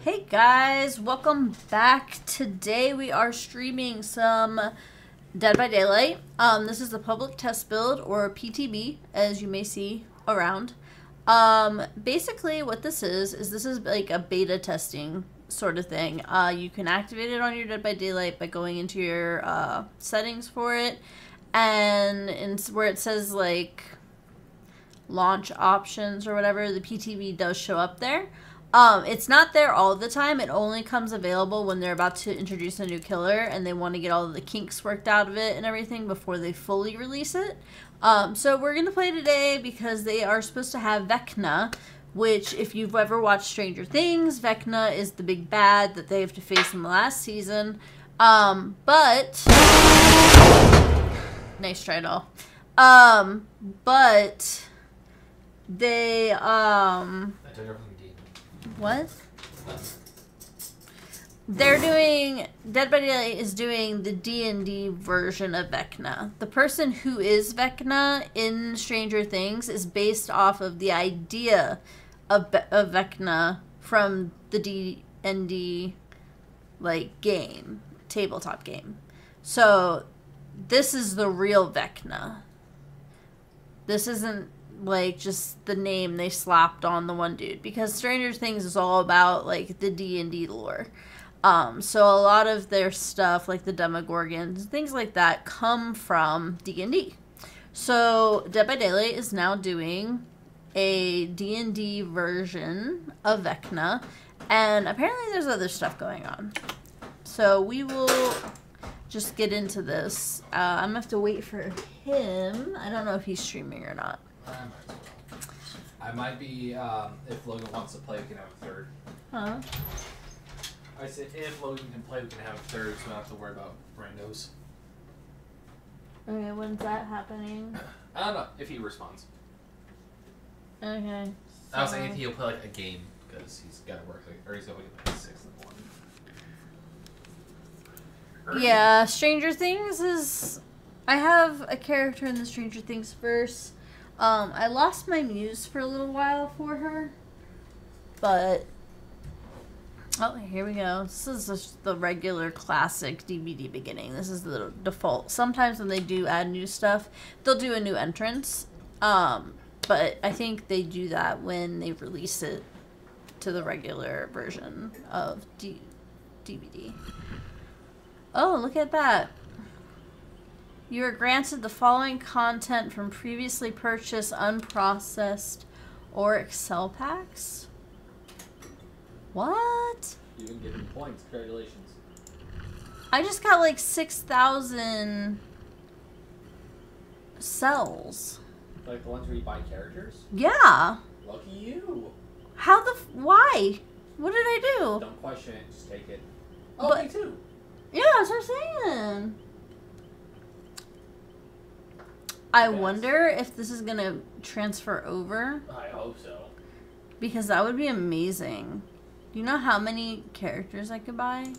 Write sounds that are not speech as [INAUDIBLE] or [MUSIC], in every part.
Hey guys, welcome back. Today we are streaming some Dead by Daylight. Um, this is the public test build or PTB, as you may see around. Um, basically, what this is is this is like a beta testing sort of thing. Uh, you can activate it on your Dead by Daylight by going into your uh, settings for it, and in where it says like launch options or whatever, the PTB does show up there. Um, it's not there all the time. It only comes available when they're about to introduce a new killer and they want to get all the kinks worked out of it and everything before they fully release it. Um, so we're going to play today because they are supposed to have Vecna, which if you've ever watched Stranger Things, Vecna is the big bad that they have to face in the last season. Um, but... Nice try, doll. Um, but they um What? They're doing Dead by Daylight is doing the D and D version of Vecna. The person who is Vecna in Stranger Things is based off of the idea of of Vecna from the D and D like game tabletop game. So this is the real Vecna. This isn't like just the name they slapped on the one dude because Stranger Things is all about like the D and D lore. Um, so a lot of their stuff, like the Demogorgons, things like that, come from D and D. So Dead by Daylight is now doing a D and D version of Vecna, and apparently there's other stuff going on. So we will just get into this. Uh, I'm gonna have to wait for him. I don't know if he's streaming or not. I might be, um, if Logan wants to play, we can have a third. Huh? I said, if Logan can play, we can have a third, so we don't have to worry about randos. Okay, when's that happening? [COUGHS] I don't know if he responds. Okay. I was thinking he'll play like a game, because he's got to work, like, or he's got to up at 6 in the morning. Or- Yeah, Stranger Things is. I have a character in the Stranger Things verse. Um, I lost my muse for a little while for her, but oh, here we go. This is the regular classic DBD beginning. This is the default. Sometimes when they do add new stuff, they'll do a new entrance. Um, but I think they do that when they release it to the regular version of D- DBD. Oh, look at that. You are granted the following content from previously purchased unprocessed Auric Cell packs. What? You can get him points. Congratulations. I just got like 6,000 cells. Like the ones where you buy characters? Yeah. Lucky you. How the. F- why? What did I do? Don't question it, just take it. Oh, But- me too. Yeah, that's what I'm saying. I Yes. wonder if this is gonna transfer over I hope so. because that would be amazing. Do you know how many characters I could buy?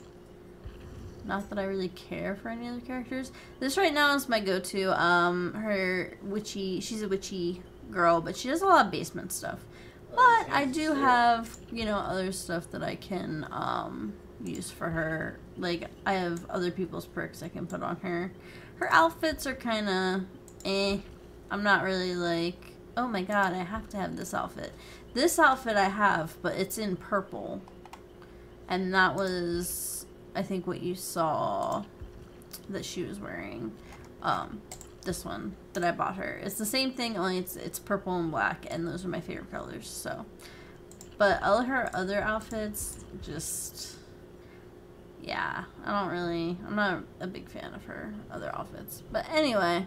Not that I really care for any other characters. This right now is my go-to. Um, her witchy. She's a witchy girl, but she does a lot of basement stuff. But I do have, you know, other stuff that I can um, use for her. Like, I have other people's perks I can put on her. Her outfits are kind of eh. I'm not really like, oh my god, I have to have this outfit. This outfit I have, but it's in purple. And that was, I think, what you saw that she was wearing. Um, this one that I bought her. It's the same thing, only it's it's purple and black, and those are my favorite colors. So, but all her other outfits, just yeah, I don't really. I'm not a big fan of her other outfits. But anyway,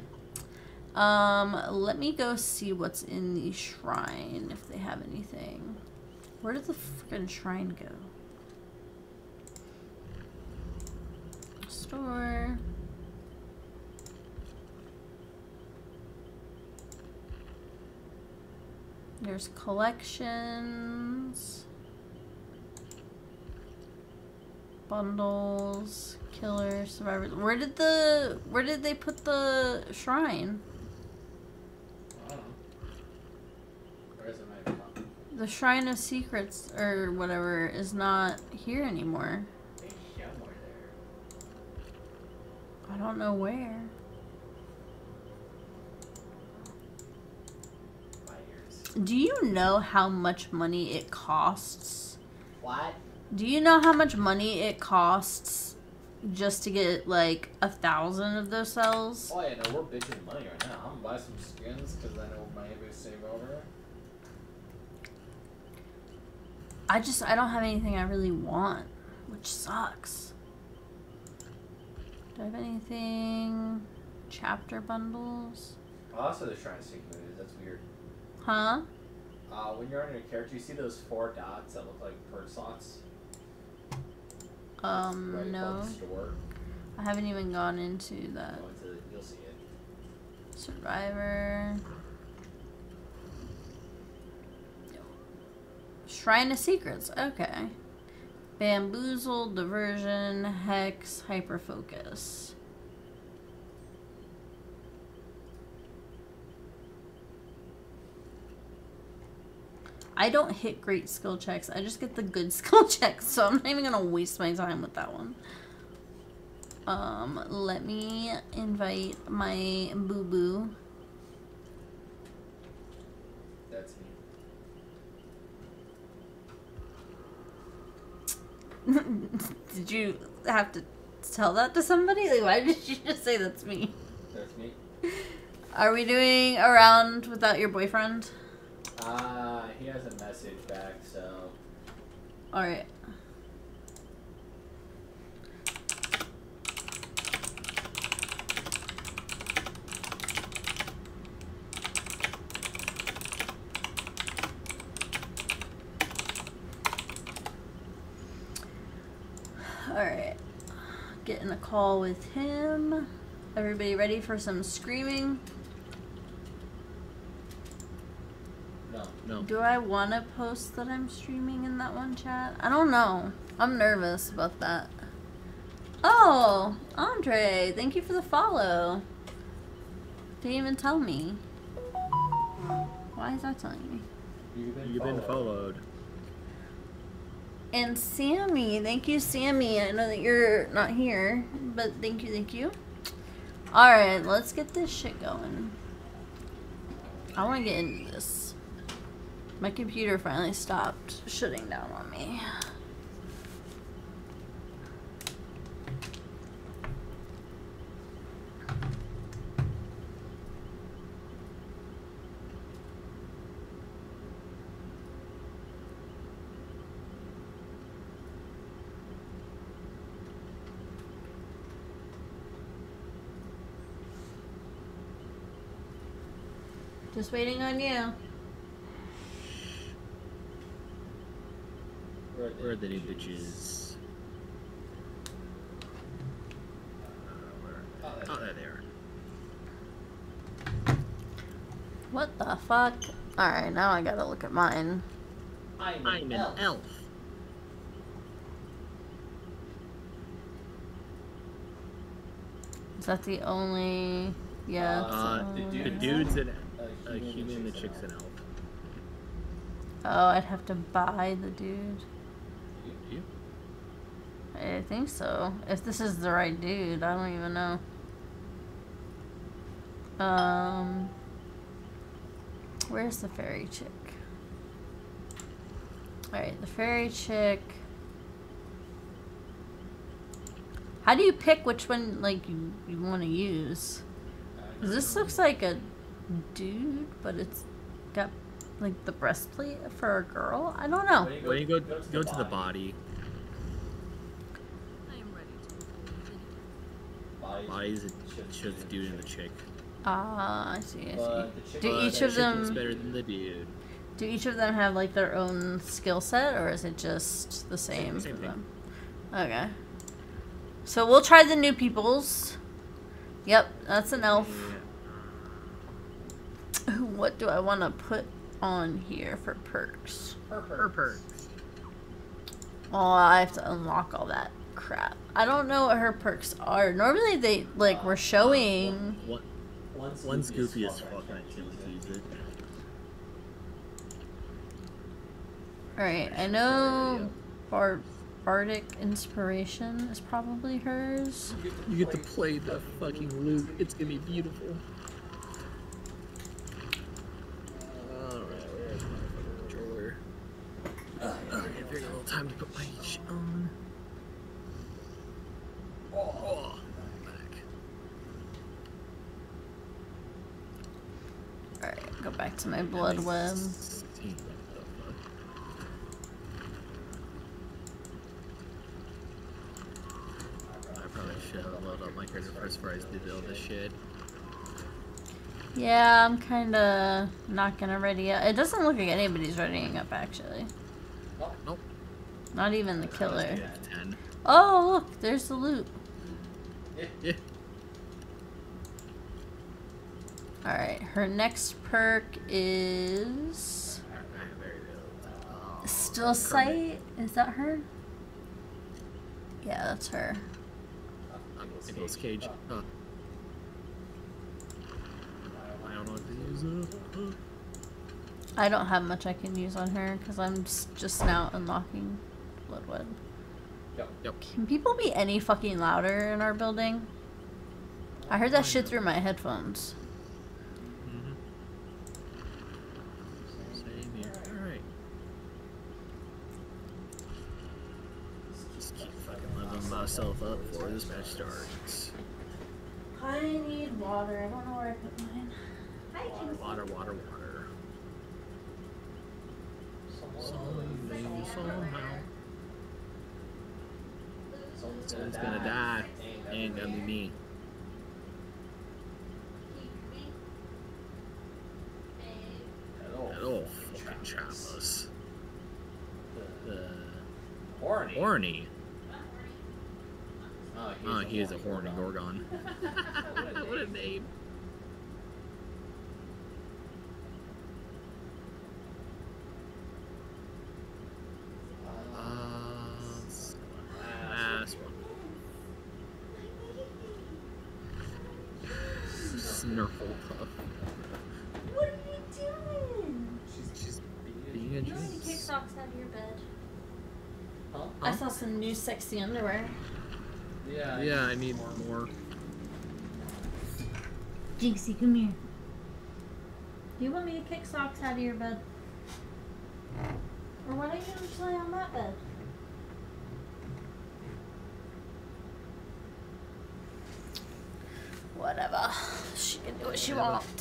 um, let me go see what's in the shrine if they have anything. Where did the freaking shrine go? Store. There's collections, bundles, killer, survivor. Where did the where did they put the shrine? I don't know. Where is it, my phone? The Shrine of Secrets or whatever is not here anymore. There's somewhere there. I don't know where. Do you know how much money it costs? What? Do you know how much money it costs just to get like a thousand of those cells? Oh yeah, no, we're bitching money right now. I'm gonna buy some skins because I know my neighbors save over. I just I don't have anything I really want, which sucks. Do I have anything? Chapter bundles? Also, they're trying to sync movies. That's weird. Huh? Uh, when you're on your character, you see those four dots that look like perk slots. Um, right no. the. I haven't even gone into that. Go into the, you'll see it. Survivor. Shrine of Secrets. Okay. Bamboozle, Diversion, Hex, Hyperfocus. I don't hit great skill checks. I just get the good [LAUGHS] skill checks, so I'm not even gonna waste my time with that one. Um, let me invite my boo boo boo. That's me. [LAUGHS] did you have to tell that to somebody? Like, why did you just say that's me? That's me. Are we doing a round without your boyfriend? Uh, he has a message back, so. Alright. Getting a call with him. Everybody ready for some screaming? No. No. Do I want to post that I'm streaming in that one chat? I don't know. I'm nervous about that. Oh, Andre, thank you for the follow. Didn't even tell me. Why is that telling me? You've been, You've been followed. And Sammy, thank you, Sammy. I know that you're not here, but thank you, thank you. Alright, let's get this shit going. I want to get into this. My computer finally stopped shutting down on me. Just waiting on you. Where Where are the new bitches? Oh, there they are. What the fuck? Alright, now I gotta look at mine. I'm, I'm an elf. Is that the only. Yeah. Uh, the the only- The dude's an, A a human, the chick's chick's an an elf. Oh, I'd have to buy the dude. You? I think so. If this is the right dude, I don't even know. Um, where's the fairy chick? All right, the fairy chick. How do you pick which one like you, you want to use? This looks like a dude, but it's got like the breastplate for a girl. I don't know. When you go go to the body, I am ready to Body, body's it shows the dude and the chick. Ah, I see. I see. But the chick Do But each of chick looks them- better than the dude. Do each of them have like their own skill set, or is it just the same, Same for thing. them? Okay. So we'll try the new peoples. Yep, that's an elf. What do I want to put on here for perks? Her perks. Oh, I have to unlock all that crap. I don't know what her perks are. Normally they like were uh, uh, showing. One, One's, one's goofy as fuck, fuck, I can't can't use use it. Alright, I know Bar Bardic Inspiration is probably hers. You get to play the fucking loot. It's gonna be beautiful. Alright, where's my fucking controller? Uh, I figured a little time to put my shit on. Oh, back. Alright, go back to my blood web. Sixteen, what the fuck? I probably should have loaded up my character first before I did all this shit. Yeah, I'm kinda not gonna ready up. It doesn't look like anybody's readying up actually. Nope. Not even the killer. Oh, look, there's the loot. [LAUGHS] Yeah. Alright, her next perk is. Still sight? Is that her? Yeah, that's her. Nicolas Cage. Uh, I don't know what to use. Uh, uh. I don't have much I can use on her because I'm just now unlocking Bloodweb. Yep. Can people be any fucking louder in our building? I heard that shit through my headphones. Mhm. Same here. Alright. Just keep fucking leveling myself up before this match starts. I need water. I don't know where I put mine. Water, water, water. Someday, somehow. Someone's gonna die. Ain't gonna be me. That old fucking Chapas. Horny. horny. Oh, Oh, he is a horny. Gorgon. [LAUGHS] what a name. Uh, last one. Snurfle Puff. What are you doing? She's being a You need to jinx. kick socks out of your bed. Huh? I saw some new sexy underwear. Yeah. Yeah, I need more. More. Jinxie, come here. Do you want me to kick socks out of your bed? Or why don't you just lay on that bed? Whatever. She can do what she wants.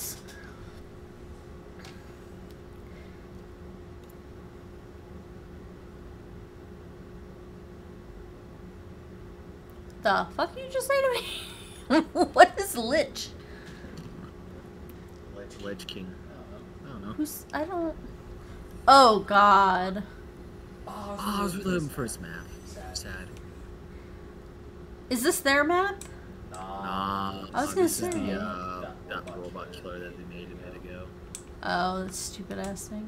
The fuck you just say to me? [LAUGHS] what is lich? Ledge King. I don't know. Who's I don't. Oh God. Oh, Oh, I was with him first map. Sad. Is this their map? Nah. I was gonna this is say. the, uh, that robot killer that they made a bit ago. Oh, that stupid ass thing.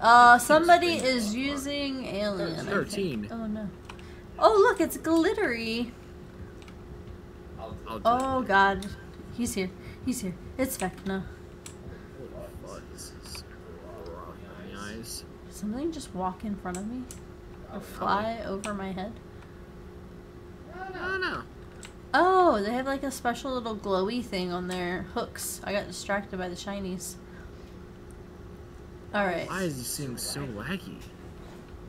Uh, somebody is using alien. 13. Oh no. Oh look, it's glittery. I'll, do Oh it. God, he's here. He's here. It's Vecna. Holy fuck, is rough on the eyes. Something just walk in front of me or fly over my head. Don't know. Oh, they have like a special little glowy thing on their hooks. I got distracted by the shinies. All right. Why is he seem so laggy?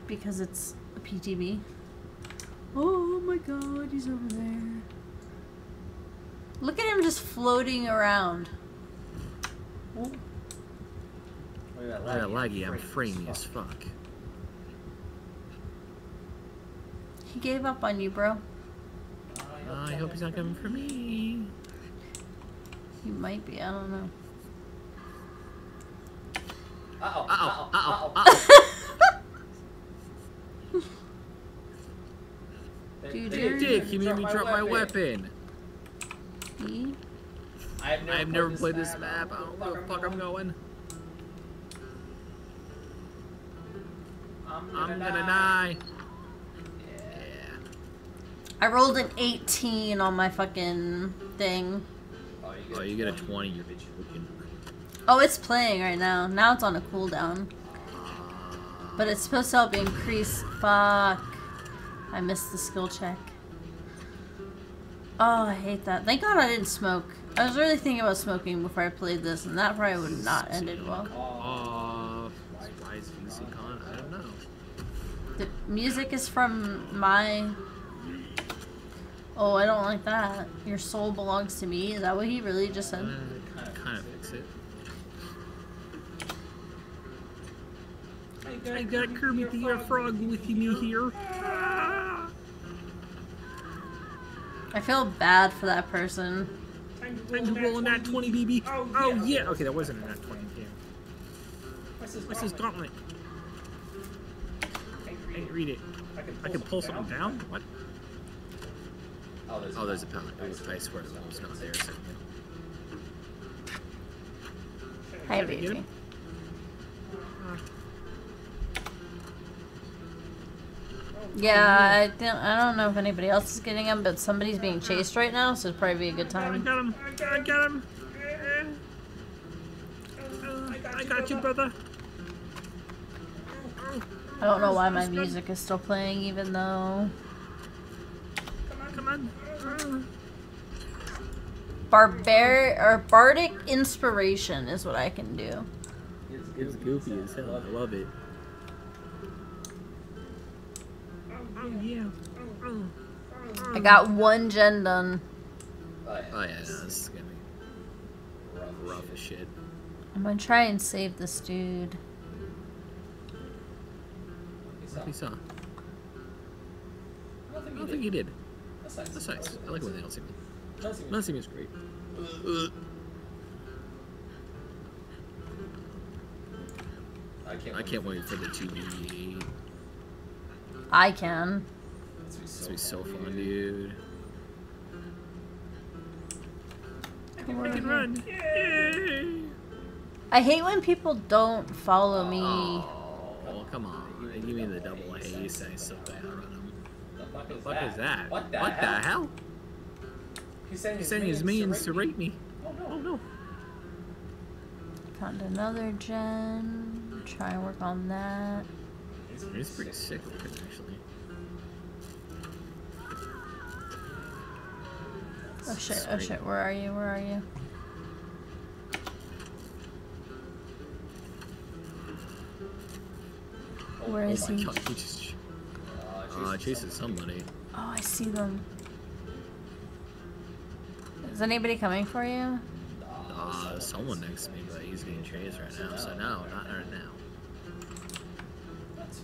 Because it's a PTB. Oh my god, he's over there. Look at him just floating around. Oh, Look at Look at that laggy, I'm framey as fuck. he gave up on you, bro. I hope he's not coming for me. He might be, I don't know. Uh-oh. Uh-oh, uh-oh, uh-oh. uh-oh. [LAUGHS] Dude, they- Dick, you made me drop my weapon. E? I've never, I've never played this map. I don't know where the fuck I'm going. I'm I'm gonna die. Yeah. I rolled an 18 on my fucking thing. Oh, you oh, get a 20, you're joking. Oh, it's playing right now. Now it's on a cooldown. But it's supposed to help increase. Fuck. I missed the skill check. Oh, I hate that. Thank God I didn't smoke. I was really thinking about smoking before I played this, and that probably would not ended well. Uh, why is VC gone? I don't know. The music is from my. Oh, I don't like that. Your soul belongs to me. Is that what he really just said? Uh, kind of fix it. I got Kirby the Air Frog with me here. I feel bad for that person. Time to roll a nat 20, BB. Oh, oh yeah. Okay, that wasn't a nat 20 game. What's this gauntlet? I didn't read it. I can pull something down? What? Oh, there's, Oh, there's a penalty. I swear it was not there. So, Hi, Did I get baby. him? Yeah, I don't, I don't know if anybody else is getting him, but somebody's being chased right now, so it'd probably be a good time. I got him. I got him. Uh, I got you, brother. I don't know why my music is still playing, even though Come on. barbar or bardic inspiration is what I can do. It's goofy as hell. I love it. I got one gen done. Oh, yeah. yeah, no, this is gonna be Rough, rough as shit. I'm gonna try and save this dude. What we saw? I don't I think don't he think did. you did. That's nice. That's nice. I like when they don't see me. Don't see me. Not is great. I can't. I can't wait for the 2D. I can. It's This will be so fun, dude. I can run. Yay! I hate when people don't follow me. Oh, come on. You mean the double haste? I still gotta run him. The fuck is What the fuck is that? What the what hell? the hell? He's saying He's saying his minions to rape rape me. Oh no. Oh no. Found another gen. Try and work on that. He's pretty sick looking, actually. Oh shit, oh shit, where are you? Where are you? Where is oh my he? god, he just Uh, uh, chases somebody. Oh, I see them. Is anybody coming for you? Uh, someone next to me, but he's getting chased right now, so no, not right now.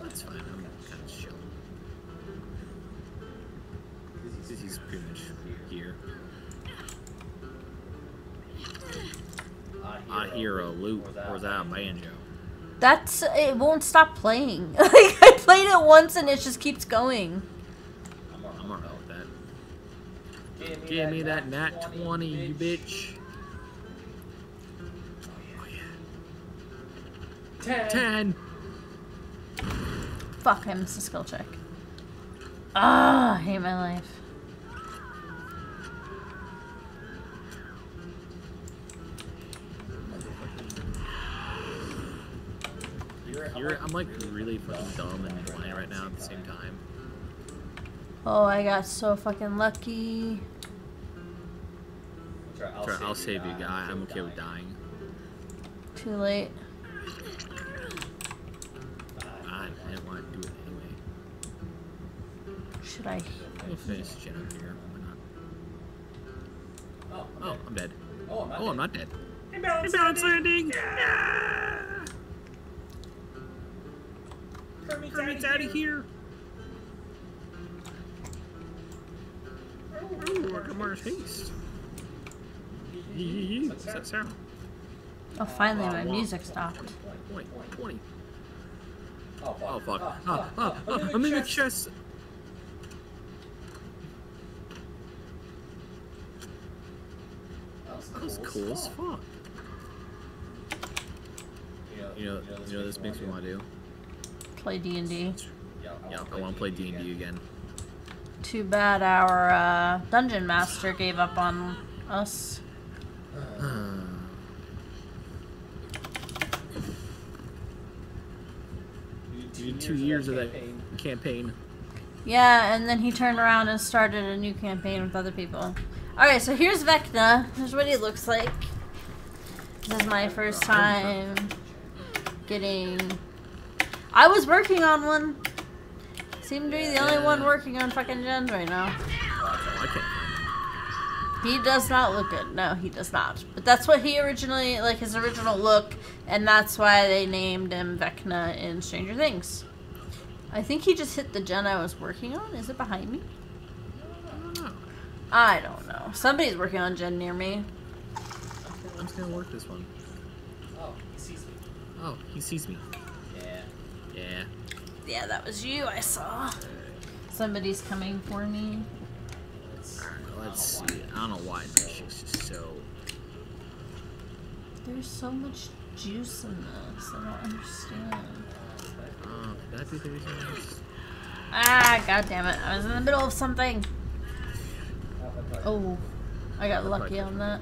That's That's fine, I'm kind of chilling. He's, he's pretty much here. I hear a loop, or is that a banjo? That's it. Won't stop playing. [LAUGHS] like I played it once and it just keeps going. I'm alright with that. Give me that nat 20, you bitch. Oh yeah. Ten. 10! Fuck, I missed a skill check. Ah, I hate my life. You're, I'm like really fucking dumb and blind right now at the same time. Oh, I got so fucking lucky. Sure, I'll save you, guy. I'm okay with dying. Too late. I didn't want to do it anyway. Should I? I'll finish gen up here. Why not? Oh, Oh, I'm dead. Oh, I'm not. Oh, I'm not dead. Imbalance Imbalance landing. landing! Yeah! Kermit's, Kermit's out of here! Ooh, I got Mars haste. Yee, What's that sound? Oh, finally, my music stopped. Point, 20. Oh fuck. Oh, fuck. Ah, Ah, ah, ah, ah, I'm in the chest. That was cool as fuck. You know, you know this makes me want to do? Play D and D. Yeah, I want to play D&D again. Too bad our uh, dungeon master gave up on us. You did two years of that campaign. campaign. Yeah, and then he turned around and started a new campaign with other people. Alright, so here's Vecna. Here's what he looks like. This is my first time getting. I was working on one. Seem to be the only one working on fucking gens right now. He does not look good. No, he does not. But that's what he originally, like his original look, and that's why they named him Vecna in Stranger Things. I think he just hit the gen I was working on. Is it behind me? I don't know. I don't know. Somebody's working on gen near me. I'm just gonna work this one. Oh, he sees me. Oh, he sees me. Yeah. Yeah. Yeah, that was you. I saw. Somebody's coming for me. Let's, let's see. I don't know why this shit's just so. There's so much juice in this. I don't understand. Uh, could that be the reason? Ah, god damn it. I was in the middle of something. Oh, I got lucky on that.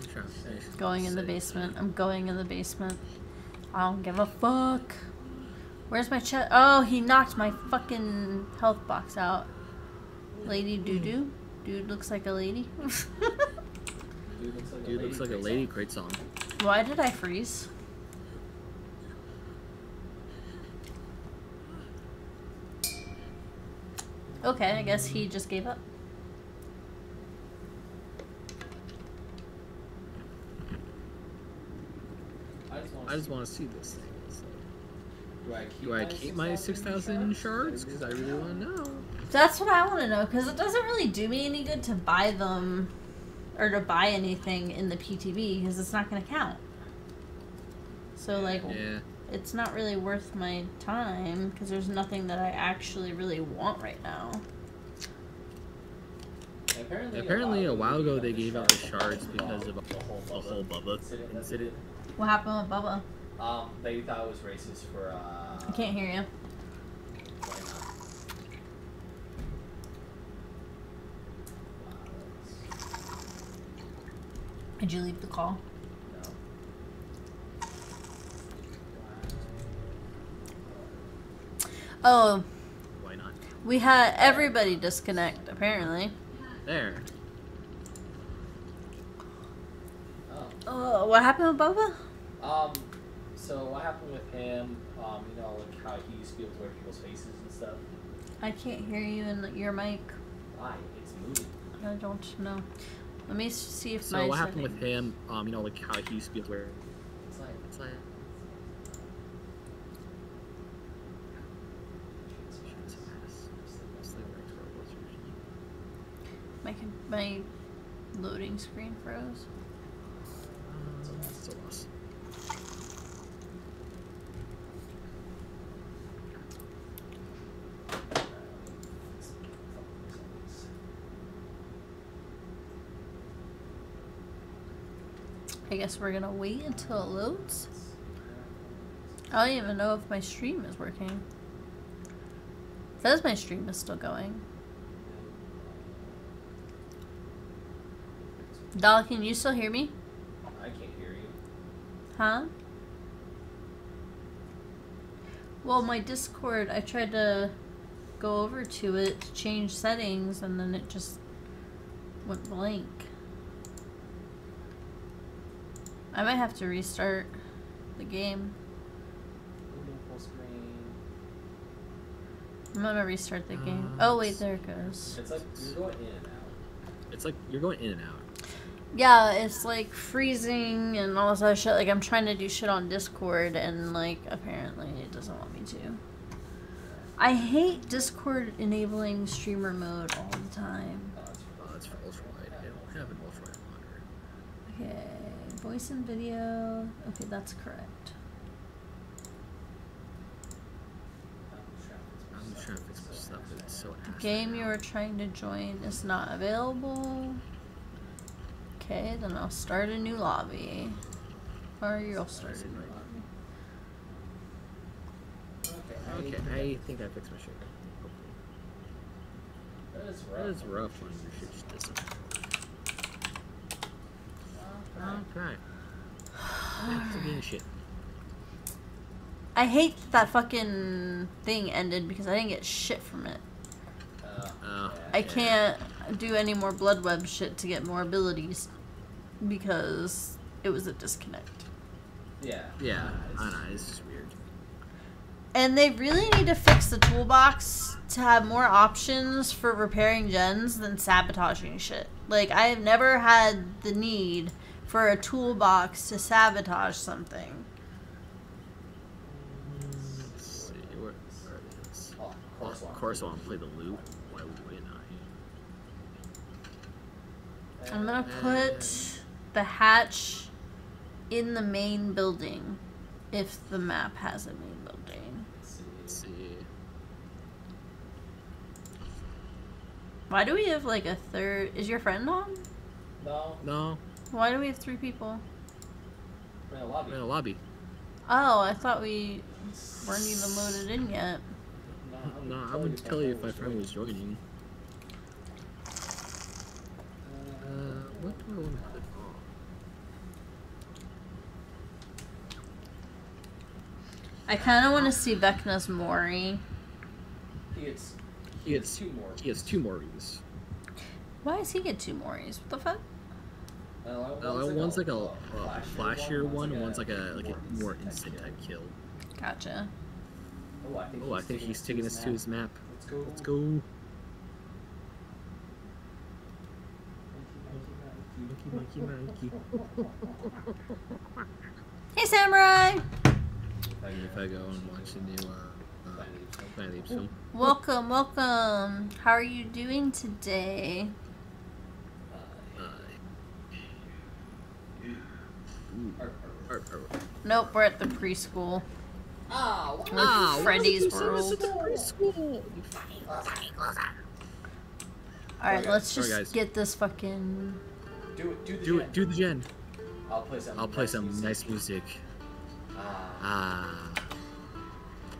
I'm trying to finish Going in the basement. I'm going in the basement. I don't give a fuck. Where's my chest? Oh, he knocked my fucking health box out. Lady doo doo. Dude looks like a lady. [LAUGHS] Dude looks like Dude a looks like a lady. song. Great song. Why did I freeze? Okay, I guess he just gave up. I just want I just want to see this thing. Do I keep, do I keep my 6,000 shards? Because I really want to know. That's what I want to know because it doesn't really do me any good to buy them or to buy anything in the PTB because it's not going to count. So like, Yeah. it's not really worth my time because there's nothing that I actually really want right now. Apparently, Apparently, a while ago they gave out the shards shards because of the whole the whole Bubba incident. incident. What happened with Bubba? Um, they thought it was racist for. Uh, I can't hear you. Did you leave the call? No. Oh, Why not? we had everybody disconnect apparently. There. Oh. Oh, what happened with Bubba? Um, so what happened with him? Um, you know, like how he used to be able to wear people's faces and stuff. I can't hear you in your mic. Why? It's moving. I don't know. Let me see if So my what happened with him? Um, you know, like how he used to be wear. It's like It's like. It's like right where it was originally. my my loading screen froze. Uh, It's a loss. I guess we're gonna wait until it loads. I don't even know if my stream is working. It says my stream is still going. Doll, can you still hear me? I can't hear you. Huh? Well, my Discord, I tried to go over to it to change settings and then it just went blank. I might have to restart the game. Moving full screen. I'm gonna restart the game. Uh, Oh, wait, there it goes. It's like you're going in and out. It's like you're going in and out. Yeah, it's like freezing and all this other shit. Like, I'm trying to do shit on Discord and, like, apparently it doesn't want me to. I hate Discord enabling streamer mode all the time. Oh, it's Oh, it's for ultra wide. I don't have an ultra wide monitor. Okay, voice and video. Okay, that's correct. I'm trying to fix my stuff, it's so ass. Game you are trying to join is not available. Okay, then I'll start a new lobby. Or you'll start a new lobby. Okay, I think I fixed my shit. That is rough. That is rough when your shit just doesn't. Okay. That's again shit. I hate that fucking thing ended because I didn't get shit from it. Uh, Oh. I yeah. can't do any more blood web shit to get more abilities because it was a disconnect. Yeah. Yeah, I know, it's just weird. And they really need to fix the toolbox to have more options for repairing gens than sabotaging shit. Like, I have never had the need for a toolbox to sabotage something. Let's see, where, where it is. Oh, of Of course. course, I want to play the loop. Why wouldn't I? I'm gonna put the hatch in the main building if the map has a main building. Let's Let's see. see. Why do we have like a third? Is your friend on? No, No, Why do we have three people? we're in a lobby. we're in a lobby. Oh, I thought we weren't even loaded in yet. No, I wouldn't tell you if my friend was joining. Uh, what do I want to put on? I kind of want to see Vecna's Mori. He gets, He he gets gets two more. He has two Moris. Why does he get two Moris? What the fuck? Uh, Uh, one's like a, a flashier flashier one, one's like a like a more instant type kill. Gotcha. Oh, I think, Oh, I think he's taking us to his map. Let's go. Let's go. Monkey, monkey, monkey. Hey, Samurai! If I go and watch the new uh, uh, Planet of the Apes film. Welcome, welcome. How are you doing today? Uh, Ar- ar- or, or, Nope, we're at the preschool. Oh, what? Like Ah, why Freddy's would you World. to preschool? Alright, let's just guys. get this fucking. Do it. Do the Do gen. it. Do the gen. I'll play some. I'll play nice some music. nice music. Ah, Ah,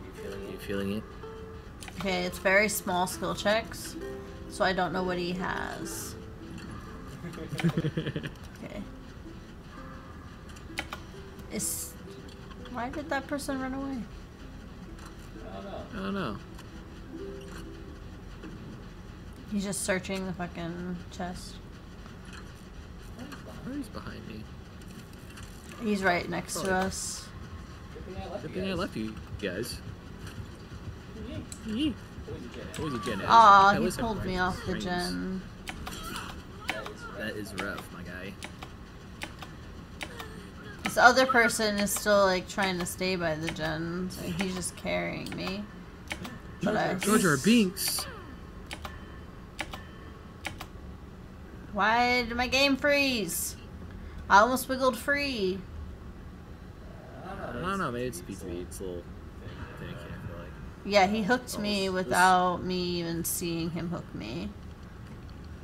you feeling you feeling it? Okay, it's very small skill checks, so I don't know what he has. [LAUGHS] Okay. Is. Why did that person run away? I don't know. I don't know. He's just searching the fucking chest. Where's behind me? He's right next to oh. us. Good thing I left you guys. left you guys. Yee. Yee. Always a gen. What was a gen? Aw, he pulled me off the gen. That is right. That is rough, my guy. This other person is still like trying to stay by the gens, so he's just carrying me. But I. Jar Jar Binks. Why did my game freeze? I almost wiggled free. Ah, I don't know. don't. Maybe it's PTB. It's a little finicky. I feel like. Yeah, he hooked Oh, me this- without me even seeing him hook me.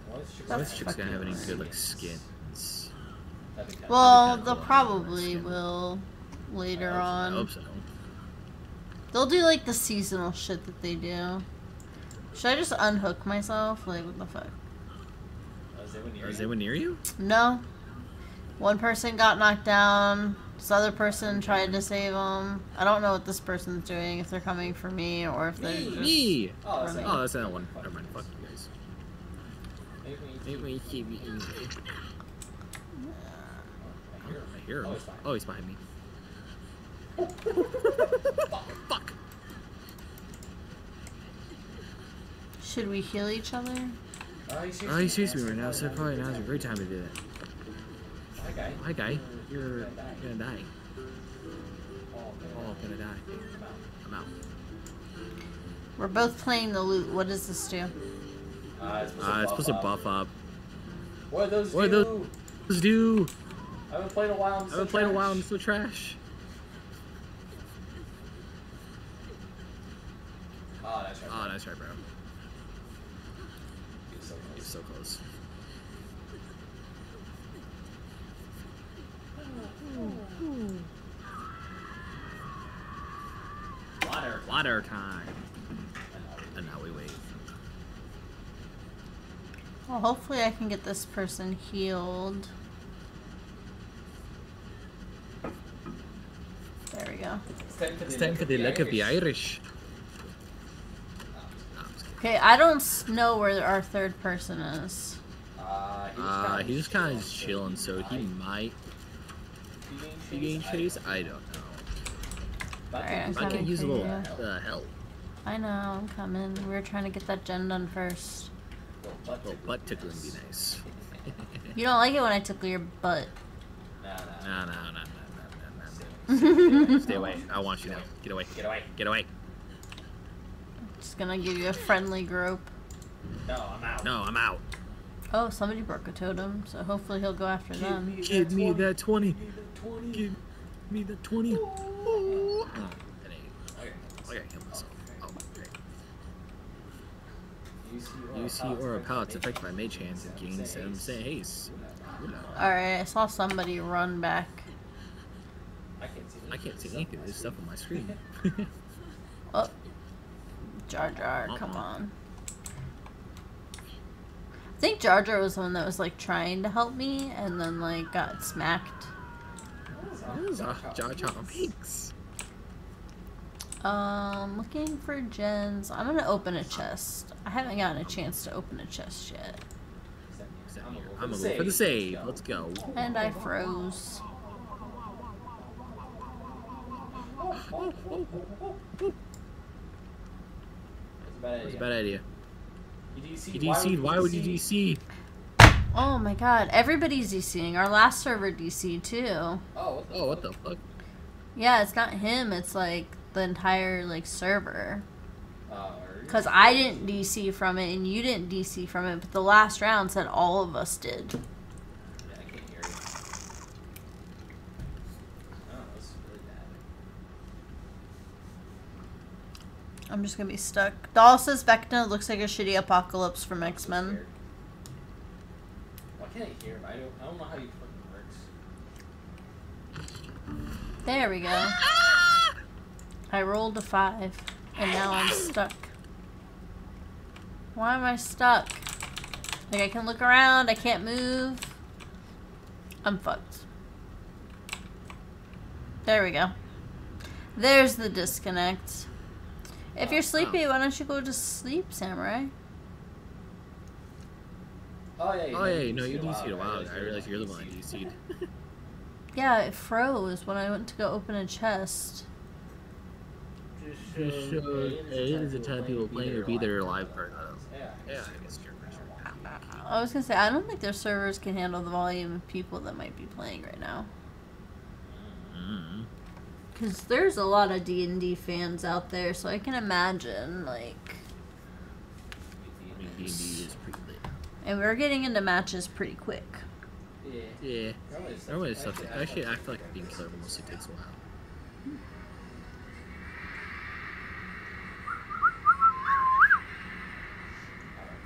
Well, this chick's That's This chick's gonna have any good like weird. skins. That'd be kinda Well, they'll probably Skin. will later I hope so. I on. hope so. They'll do like the seasonal shit that they do. Should I just unhook myself? Like, what the fuck? Oh, is anyone near Is you? anyone near you? No. One person got knocked down. This other person tried to save him. I don't know what this person's doing. If they're coming for me or if they're Me. just. Me. Oh, that's running. not- Oh, that's that one. Never mind. Fuck you guys. Make me- Make me keep me in- I hear him. I hear him. Oh, he's fine. Oh, he's behind me. [LAUGHS] Fuck. Should we heal each other? Oh, he sees Oh, he sees me right now, so probably now's a great time to do that. Hi, guy. Hi, guy. You're gonna die. Oh, man. Oh, gonna die. I'm out. We're both playing the loot. What does this do? Uh, it's supposed, Uh, to, it's buff supposed to up. buff up. What are those What are do? those- do. I haven't played in a while. I'm I haven't played in a while. I'm trash. so trash. Oh, that's right. Oh, that's right, bro. He's so You're so close. Water. Water time. And now we wait. Well, hopefully I can get this person healed. There we go. It's time for the luck of the Irish. Okay, I don't know where our third person is. Uh, he's just kind of chilling, so he might be getting chased. I don't know. Alright, I'm I can use a little uh, help. I know, I'm coming. We were trying to get that gen done first. Little butt tickling would be nice. You don't like it when I tickle your butt. No, no, no. [LAUGHS] Stay away. I want you now. Get away. Get away. Get away. Just gonna give you a friendly grope. No, I'm out. No, I'm out. Oh, somebody broke a totem, so hopefully he'll go after them. Give me that 20. Twenty. Give me that 20. Ooh. Oh, that ain't- Okay. I gotta kill myself. Oh, great. You see You see aura pellets affected by mage hands and gain 7% haste. Alright, I saw somebody run back. I can't see. I can't see anything. There's stuff on my screen. [LAUGHS] Oh. Jar Jar, come Uh-uh. on. I think Jar Jar was the one that was like trying to help me and then like got smacked. Jar Jar Binks. Um, looking for gens. I'm gonna open a chest. I haven't gotten a chance to open a chest yet. I'm gonna go for the save. Let's go. And I froze. That's That's a bad idea. a bad idea. You DC'd. You DC'd. Why would you DC? Oh my god, everybody's DCing. Our last server DC too. Oh, what the Oh, what the fuck? Yeah, it's not him, it's like the entire like server. Oh, are you- Cause I didn't DC from it and you didn't DC from it, but the last round said all of us did. Yeah, I can't hear you. Oh, that's really bad. I'm just gonna be stuck. Doll says Vecna looks like a shitty apocalypse from X-Men. scared. Why can't I hear him? I don't, I don't know how you fucking works. There we go. [LAUGHS] I rolled a five, and now I'm stuck. Why am I stuck? Like, I can look around, I can't move. I'm fucked. There we go. There's the disconnect. If you're sleepy, why don't you go to sleep, Samurai? Oh yeah. You Oh yeah, no, DC'd you a while DC'd a ago. while ago. I realized you're the one that DC'd. [LAUGHS] Yeah, it froze when I went to go open a chest. Just show it is a ton of people playing or be there live part of. Yeah. Yeah, I guess you're right. I was gonna say, I don't think their servers can handle the volume of people that might be playing right now. Mm. Because there's a lot of D&D fans out there, so I can imagine, like... I mean, D&D is pretty lit. And we're getting into matches pretty quick. Yeah. Yeah. Normally it's Normally it's like- stuff. Actually, I feel like being killer mostly takes a while.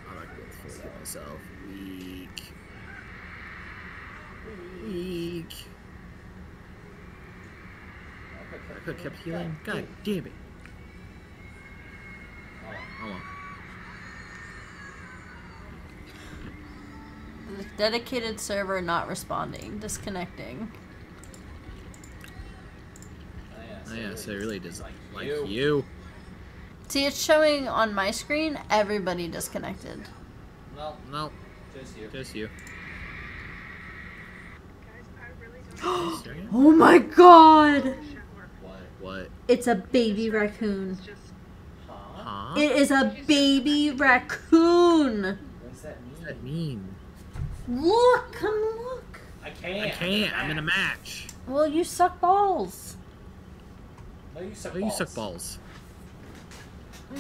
I like to go myself. Weak. Weak. I could have kept healing. God damn it. Oh, Oh well. Dedicated server not responding, disconnecting. oh, yeah, Oh so it really does like like you. you. See, it's showing on my screen, everybody disconnected. No, No, just you. just you. [GASPS] oh my god! What? What? It's a baby raccoon. Huh? Huh? It is a baby raccoon! What does that What does mean? that mean? Look, come look! I can't. I can't. I'm in a match. Well, you suck balls. No, you suck Oh, you suck balls.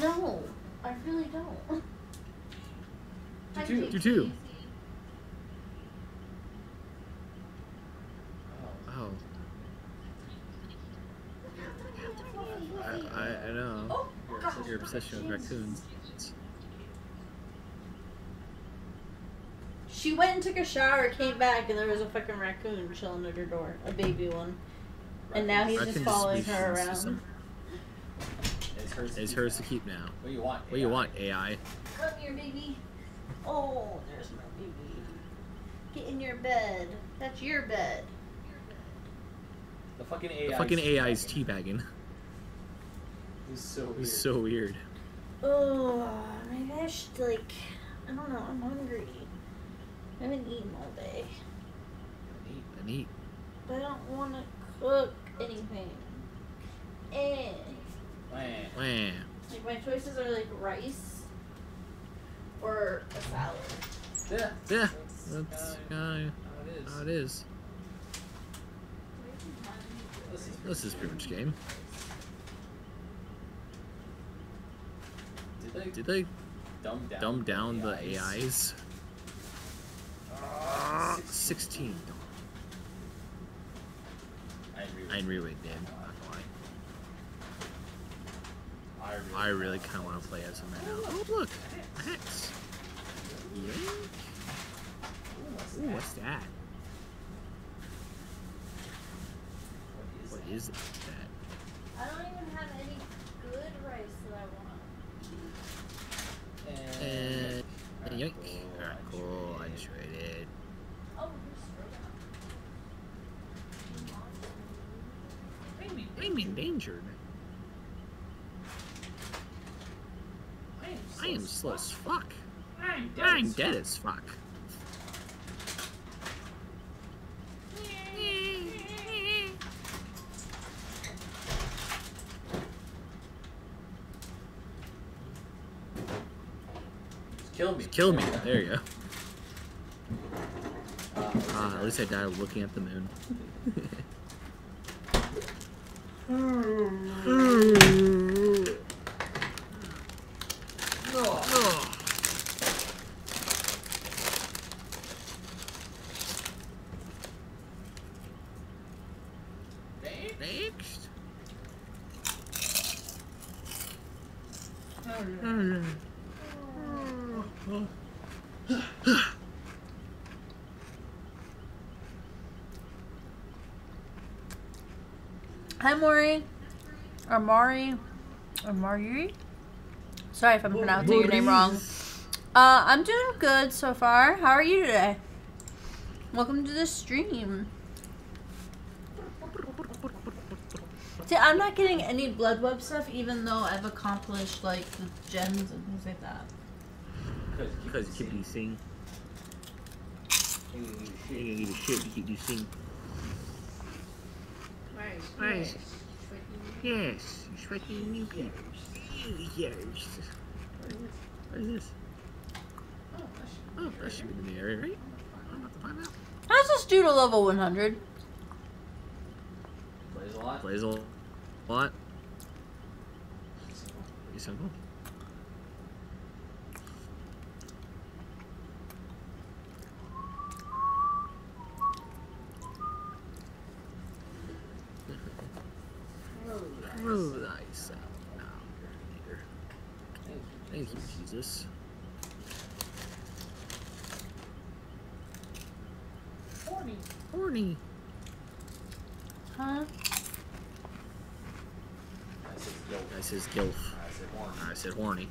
No, I really don't. You too. You too. Oh. Oh. I, I, I know. Oh, your obsession with raccoons. She went and took a shower, came back, and there was a fucking raccoon chilling at her door. A baby one. And now he's just following her around. system. It's hers. It's hers to keep now. What do you want? What do you want, AI? Come here, baby. Oh, there's my baby. Get in your bed. That's your bed. The fucking AI. The fucking AI is teabagging. He's so weird. It's so weird. Oh, maybe I should like. I don't know. I'm hungry. I haven't eaten all day, Neat, neat. but I don't want to cook anything. Eh. Wah. Wah. Like my choices are like rice or a salad. Yeah. Yeah, That's that's kinda how it of is. how it is. This is pretty much game. They Did they dumb down, dumb down the AIs? AIs? Ah, 16. I really, I really did. Not gonna lie. I really, I really kind of want to play as him right now. Oh, look! Axe! Yoink. Ooh, what's that? what's that? What What is is that? I don't even have any good rice that I want. that? And yoink. Alright, I cool. I traded. traded. Oh, here's stroganoff. I'm endangered. I am slow as fuck. I'm dead. I'm as dead fuck. as fuck. Kill me. Kill me. There you go. Uh, Ah, at least I died looking at the moon. no. [LAUGHS] [LAUGHS] Babe? Next. Hi, Maury. Or Mari. Or Mari. Sorry if I'm pronouncing your name wrong. Uh, I'm doing good so far. How are you today? Welcome to the stream. See, I'm not getting any Bloodweb stuff, even though I've accomplished like the gems and things like that. Because you keep you sing. You keep you sing. Right. Yes, it's fucking new people. Yes. What is this? Oh, that should be in the area, right? I'm about to find out. How's this do to level 100? Plays a lot. Plays a lot. Pretty simple. Roll thy sound now, nigger. Thank you, Jesus. Horny. Horny. Huh? I said yo. Guy says gilf. I said horny. I said horny.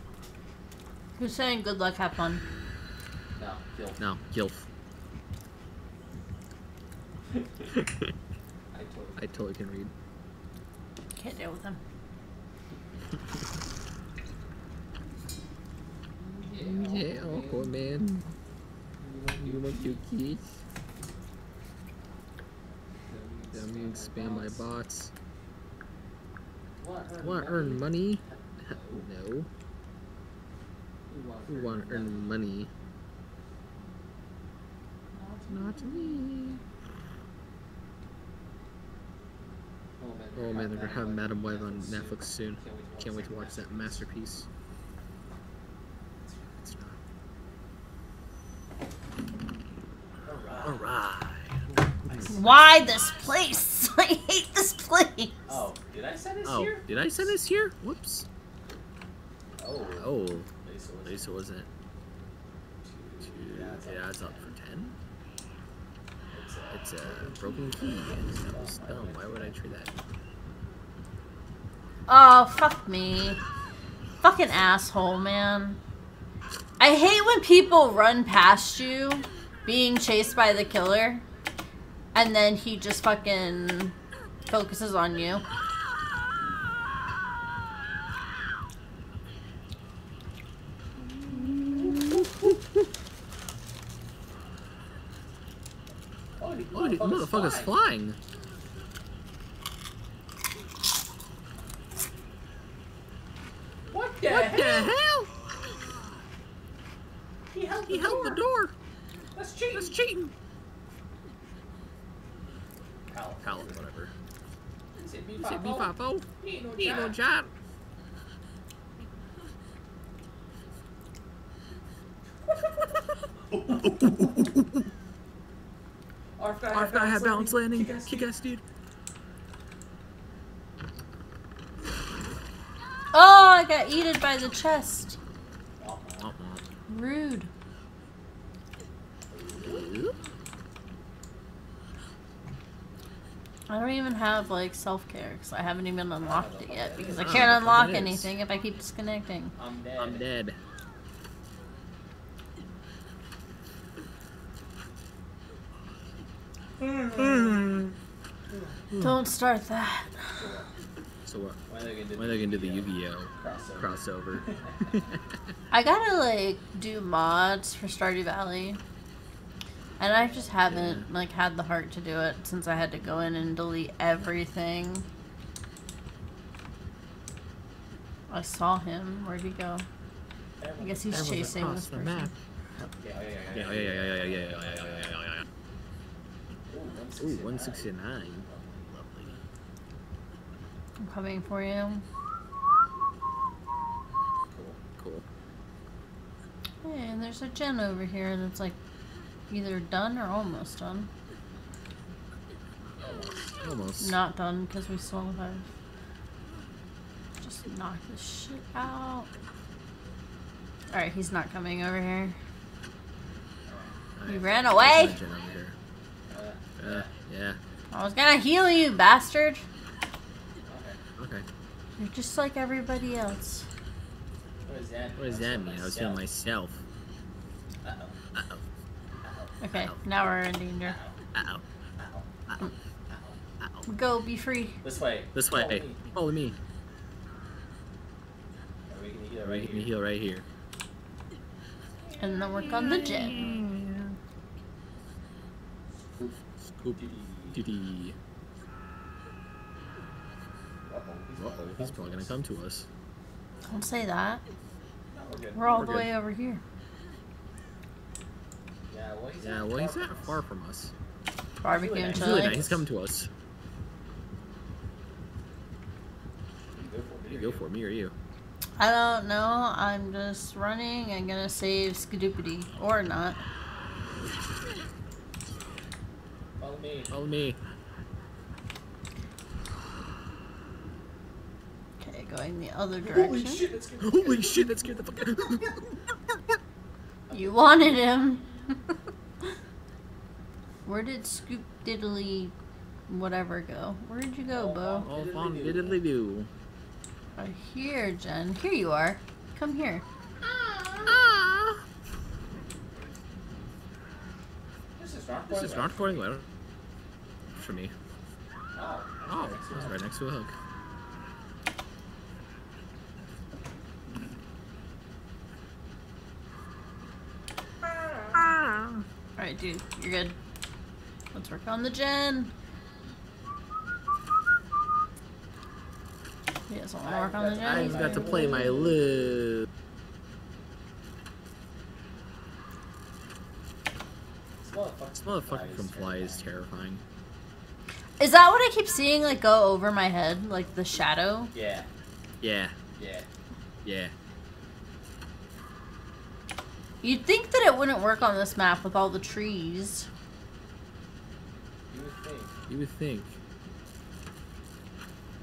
Who's saying good luck, have fun? No, kill. No, gilf. I [LAUGHS] totally. I totally can read. Can't deal with him. Yeah, oh, poor man. You want your kids? Let me expand my bots. Want to earn money? No. Who want to earn money? Not me. Oh man, oh, they're gonna have Madam Web on Netflix soon. Can't wait to watch that masterpiece. It's not. Alright. Why this place? [LAUGHS] I hate this place. Oh, did I send this Oh, here? did I send this here? Whoops. Oh. Oh, Lisa was- Lisa wasn't it? Yeah, it's Yeah, it's up for 10. It's, uh, It's a broken key. That was dumb. Why would I trade that? Oh, fuck me. Fucking asshole, man. I hate when people run past you being chased by the killer and then he just fucking focuses on you. fuck flying. is flying? Arf Arf guy had balance landing. Kick ass dude. Oh, I got eaten by the chest. Rude. I don't even have like self care because I haven't even unlocked it yet because I Oh, can't unlock anything if I keep disconnecting. I'm dead. I'm dead. Don't start that. So what? Why are they gonna do When are gonna do the Yu-Gi-Oh crossover? crossover? I gotta like do mods for Stardew Valley. And I just haven't like had the heart to do it since I had to go in and delete everything. I saw him. Where'd he go? I guess he's chasing this the person. map. Yeah, yeah, yeah, Yeah, yeah, yeah, yeah, yeah, yeah, yeah, yeah, yeah, yeah, yeah. Ooh, 169. Lovely. I'm coming for you. Cool. Hey, and there's a gen over here that's like either done or almost done. Almost. Not done because we still have. Just knock this shit out. Alright, he's not coming over here. He ran away. Legend over here. Uh, yeah. I was gonna heal you, bastard. Okay. Okay. You're just like everybody else. What does that What does that mean? I was healing myself. Uh-oh. Uh-oh. Okay, now we're in danger. Uh-oh. Uh-oh. Uh-oh. Uh-oh. Go, be free. This way. This Follow way. me. Follow me. Are we gonna heal Right, right you here? heal right here. And then work on the gen. Scoop. Dee-dee. Uh-oh. Uh-oh, he's probably gonna come to us. Don't say that. We're all We're the good. way over here. Yeah, well, he's Yeah, not well, he's far not from us. far from us. Barbecue and nice. He's really chili. nice. He's coming to us. You go for it. You go for it, me or you? I don't know. I'm just running and gonna save Skadoopity. Or not. Follow me. Follow me. Okay, going the other Holy direction. shit, that's good. Holy shit, that scared the fuck out of me. [LAUGHS] You wanted him. [LAUGHS] Where did Scoop Diddly whatever go? Where did you go, Bo? All fun diddly do. Oh, here, Jen. Here you are. Come here. This is not This is not going well. For me. Oh, Oh, it's right next to a hook. Alright, dude. You're good. Let's work on the gen. He doesn't want to work on the gen. I just got to play my loo. This motherfucker, This motherfucker can fly is terrifying. Is that what I keep seeing, like, go over my head? Like, the shadow? Yeah, Yeah, yeah. yeah. You'd think that it wouldn't work on this map with all the trees. You would think. You would think.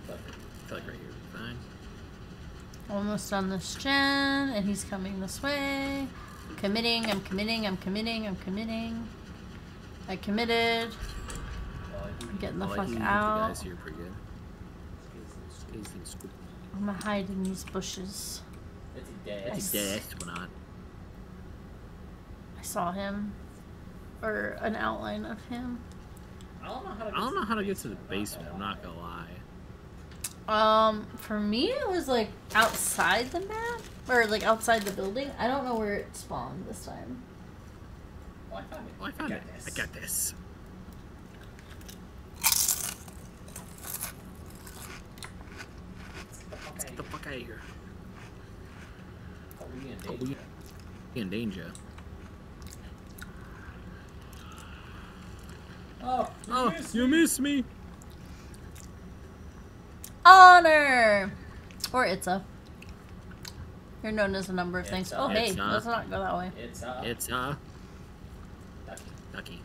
But I feel like right here would be fine. Almost on this gen, and he's coming this way. Committing, I'm committing, I'm committing, I'm committing. I committed. Well, I do I'm getting the Oh, fuck think the out. guys here pretty good. These things scoop. I'm gonna hide in these bushes. It's a dead. That's a death one not. I saw him. Or an outline of him. I don't know how to. I don't know how to get to the basement. I'm not gonna lie. Um, for me, it was like outside the map or like outside the building. I don't know where it spawned this time. Oh, I found it. Oh, I found got it. This. I got this. Let's Get the fuck out of here. Oh, we in Oh, danger. we in danger. Oh, Oh, missed you me. missed me. Honor! Or Itza. You're known as a number of things. Itza. Oh, hey, Itza. let's not go that way. It's uh. It's uh, Ducky. Ducky.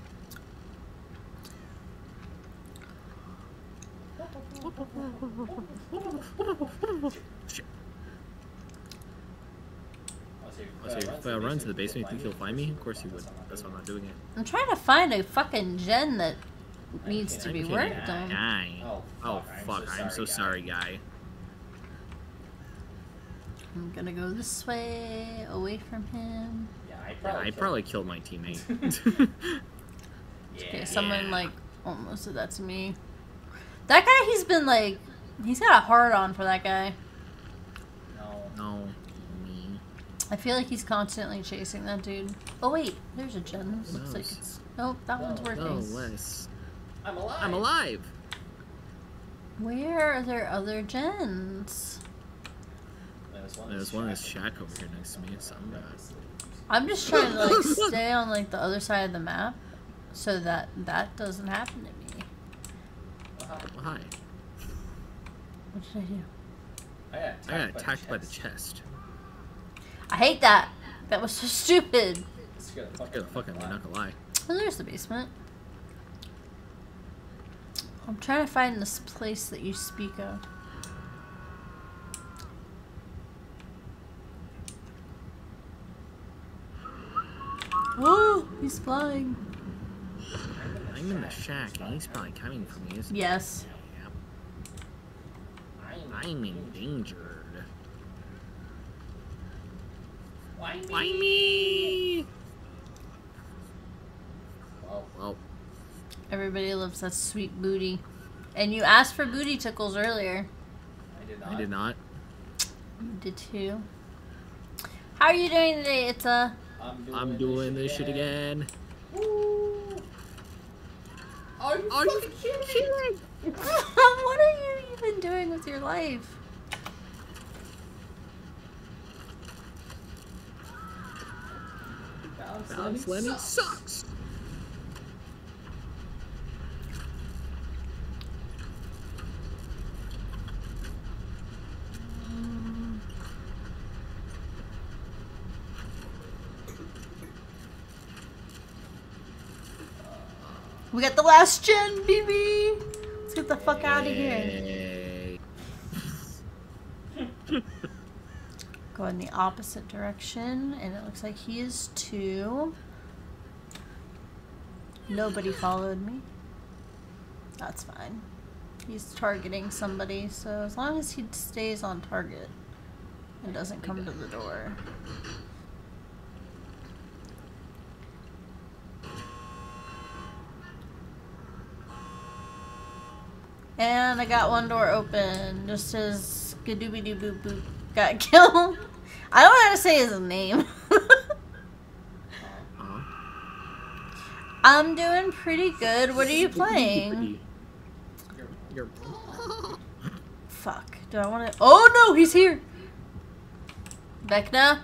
Shit. Oh, so Oh, if I run to the basement, you think he'll find me? Of course he would. That's why I'm not doing it. I'm trying to find a fucking gen that needs to be worked on. Oh, Oh fuck! I'm so sorry, guy. I'm gonna go this way, away from him. Yeah, I Yeah, probably. I killed- probably killed my teammate. Yeah. [LAUGHS] Okay, someone like almost did that to me. That guy, he's been like, he's got a hard on for that guy. No. no, me. I feel like he's constantly chasing that dude. Oh wait, there's a gen. Looks like it's nope, that one's oh, No, No working. less. I'm alive. I'm alive. Where are there other gens? There's one. There's one that's Shack over here next to me. It's some guy. I'm just trying to like [LAUGHS] stay on like the other side of the map, so that that doesn't happen to me. Well, hi. What did I do? I got attacked, I got attacked by the chest. I hate that. That was so stupid. Scared the fuck Scared the out fuck of out of me, not gonna lie. Oh, there's the basement. I'm trying to find this place that you speak of. Whoa, he's flying. I'm in the shack, and he's probably coming for me, isn't he? Yes. Yeah. I'm, I'm endangered. Why me? Why me? Well, Well, Everybody loves that sweet booty. And you asked for booty tickles earlier. I did not. I did not. You did too. How are you doing today, Itza? I'm doing, I'm doing this shit again. Woo. Are you Are you fucking kidding me? [LAUGHS] [LAUGHS] what are you even doing with your life? Balance Balance Lemmy Lemmy sucks. We got the last gen, BB. Let's get the fuck out of here. Go in the opposite direction, and it looks like he is too. Nobody followed me. That's fine. He's targeting somebody, so as long as he stays on target and doesn't come to the door. And I got one door open, just as Gadooby Doo Boop Boop got [LAUGHS] killed. I don't know how to say his name. Uh, I'm doing pretty good. What are you playing? You're, Fuck. Do I want to? Oh no, he's here. Vecna,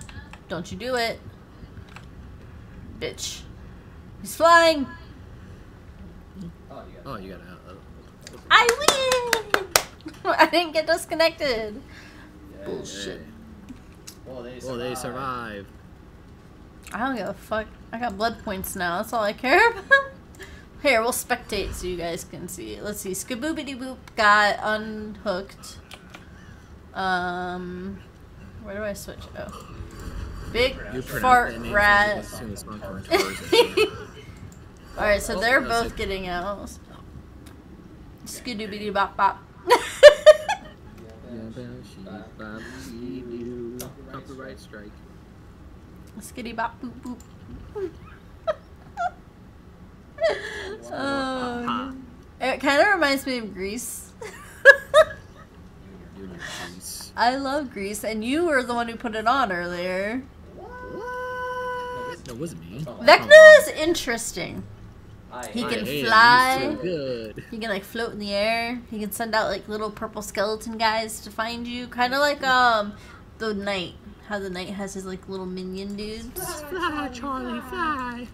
don't you do it, bitch. He's flying. Oh, you got oh, you got uh, I win. [LAUGHS] I didn't get disconnected. Yeah. Bullshit. Well, they Well, they survived. survive. I don't give a fuck. I got blood points now. That's all I care [LAUGHS] about. Here, we'll spectate so you guys can see. Let's see. Skaboobity boop got unhooked. Um, where do I switch? Oh, big You fart rat. as soon as one from Tarzan. All right, so they're both getting out. Skadoobity bop bop. Copyright strike. Skitty bop boop boop. [LAUGHS] oh, it kind of reminds me of Grease. You and your grease. I love Grease, and you were the one who put it on earlier. What? No, it wasn't me. Vecna is interesting. I, He can Hey, fly. you're so good. He can like float in the air. He can send out like little purple skeleton guys to find you, kind of like um the knight. How the knight has his like little minion dudes. Fly, Charlie, fly.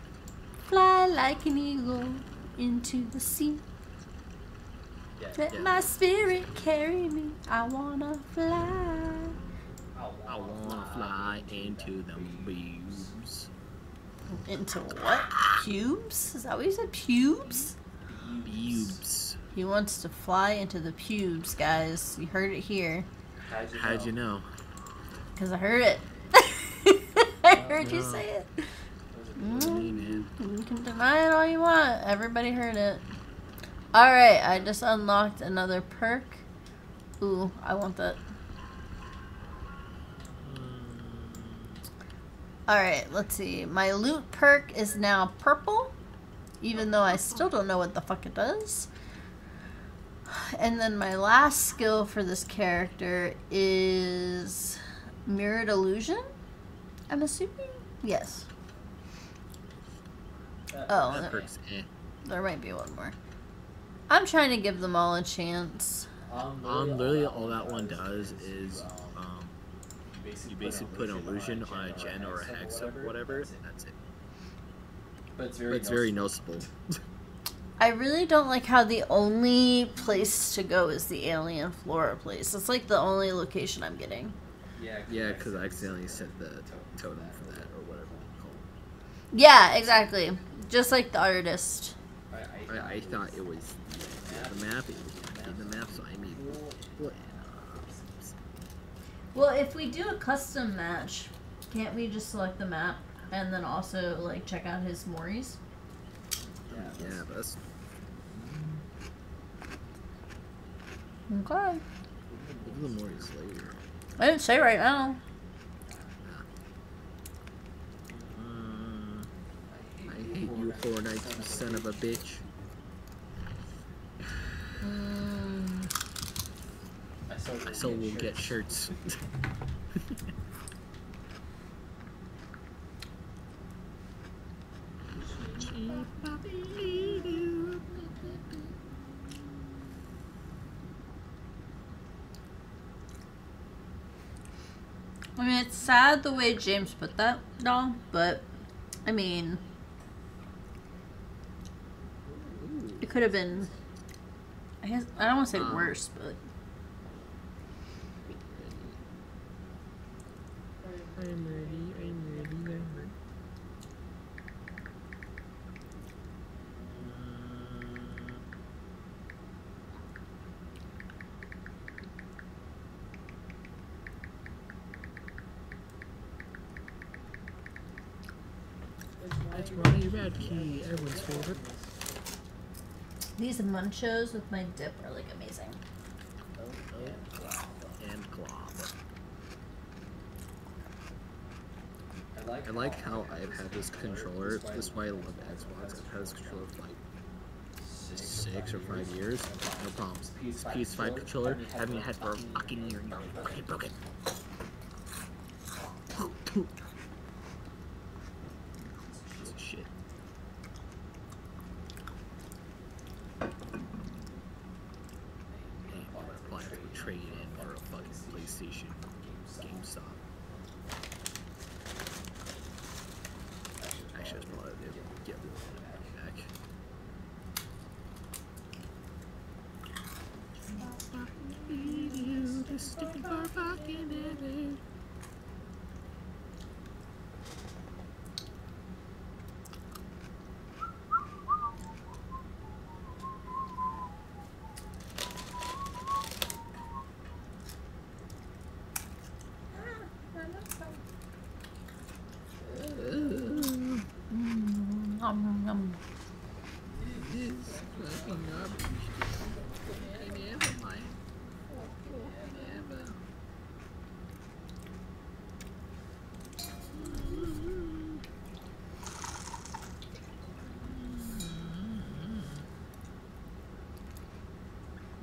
Fly like an eagle into the sea. Yeah, Let Yeah. my spirit carry me. I wanna fly. I wanna fly into the moons. Into what? Pubes? Is that what you said? Pubes? Pubes. He wants to fly into the pubes, guys. You heard it here. How'd you, How'd know? you know? Because I heard it. [LAUGHS] I heard you say it. Hey, mm-hmm. man. You can deny it all you want. Everybody heard it. Alright, I just unlocked another perk. Ooh, I want that. Alright, let's see. My loot perk is now purple. Even though I still don't know what the fuck it does. And then my last skill for this character is Mirrored Illusion? I'm assuming? Yes. That- Oh, That that- perk's eh. There might be one more. I'm trying to give them all a chance. Um, Um, literally all that one does is, um, um, you you basically put an illusion on a gen or a hex or whatever, and that's it. But it's very, But it's very noticeable. I really don't like how the only place to go is the alien flora place. It's like the only location I'm getting. Yeah, Yeah, because I accidentally set the totem for that or whatever it's called. Yeah, exactly. Just like the artist. I, I, I, I thought it was the map. It was in the map, so I made what? Well, if we do a custom match, can't we just select the map and then also like check out his Moris? Yeah, but that's Okay. we'll do the Moris later. I didn't say right now. Uh, I hate you, Fortnite, you son of a bitch. Mm, I still will get shirts. I mean, it's sad the way James put that, doll, but I mean, it could have been. I guess I don't want to say Um, worse, but I'm ready, I'm ready, I'm ready. That's Ronnie Radke, everyone's favorite. these munchos with my dip are like amazing. And Glob. I like, how I've had this controller. This is why I love Xbox. I've had this controller for like six or five years. No problems. This PS5 controller, I haven't had for a fucking year now. Fucking broken.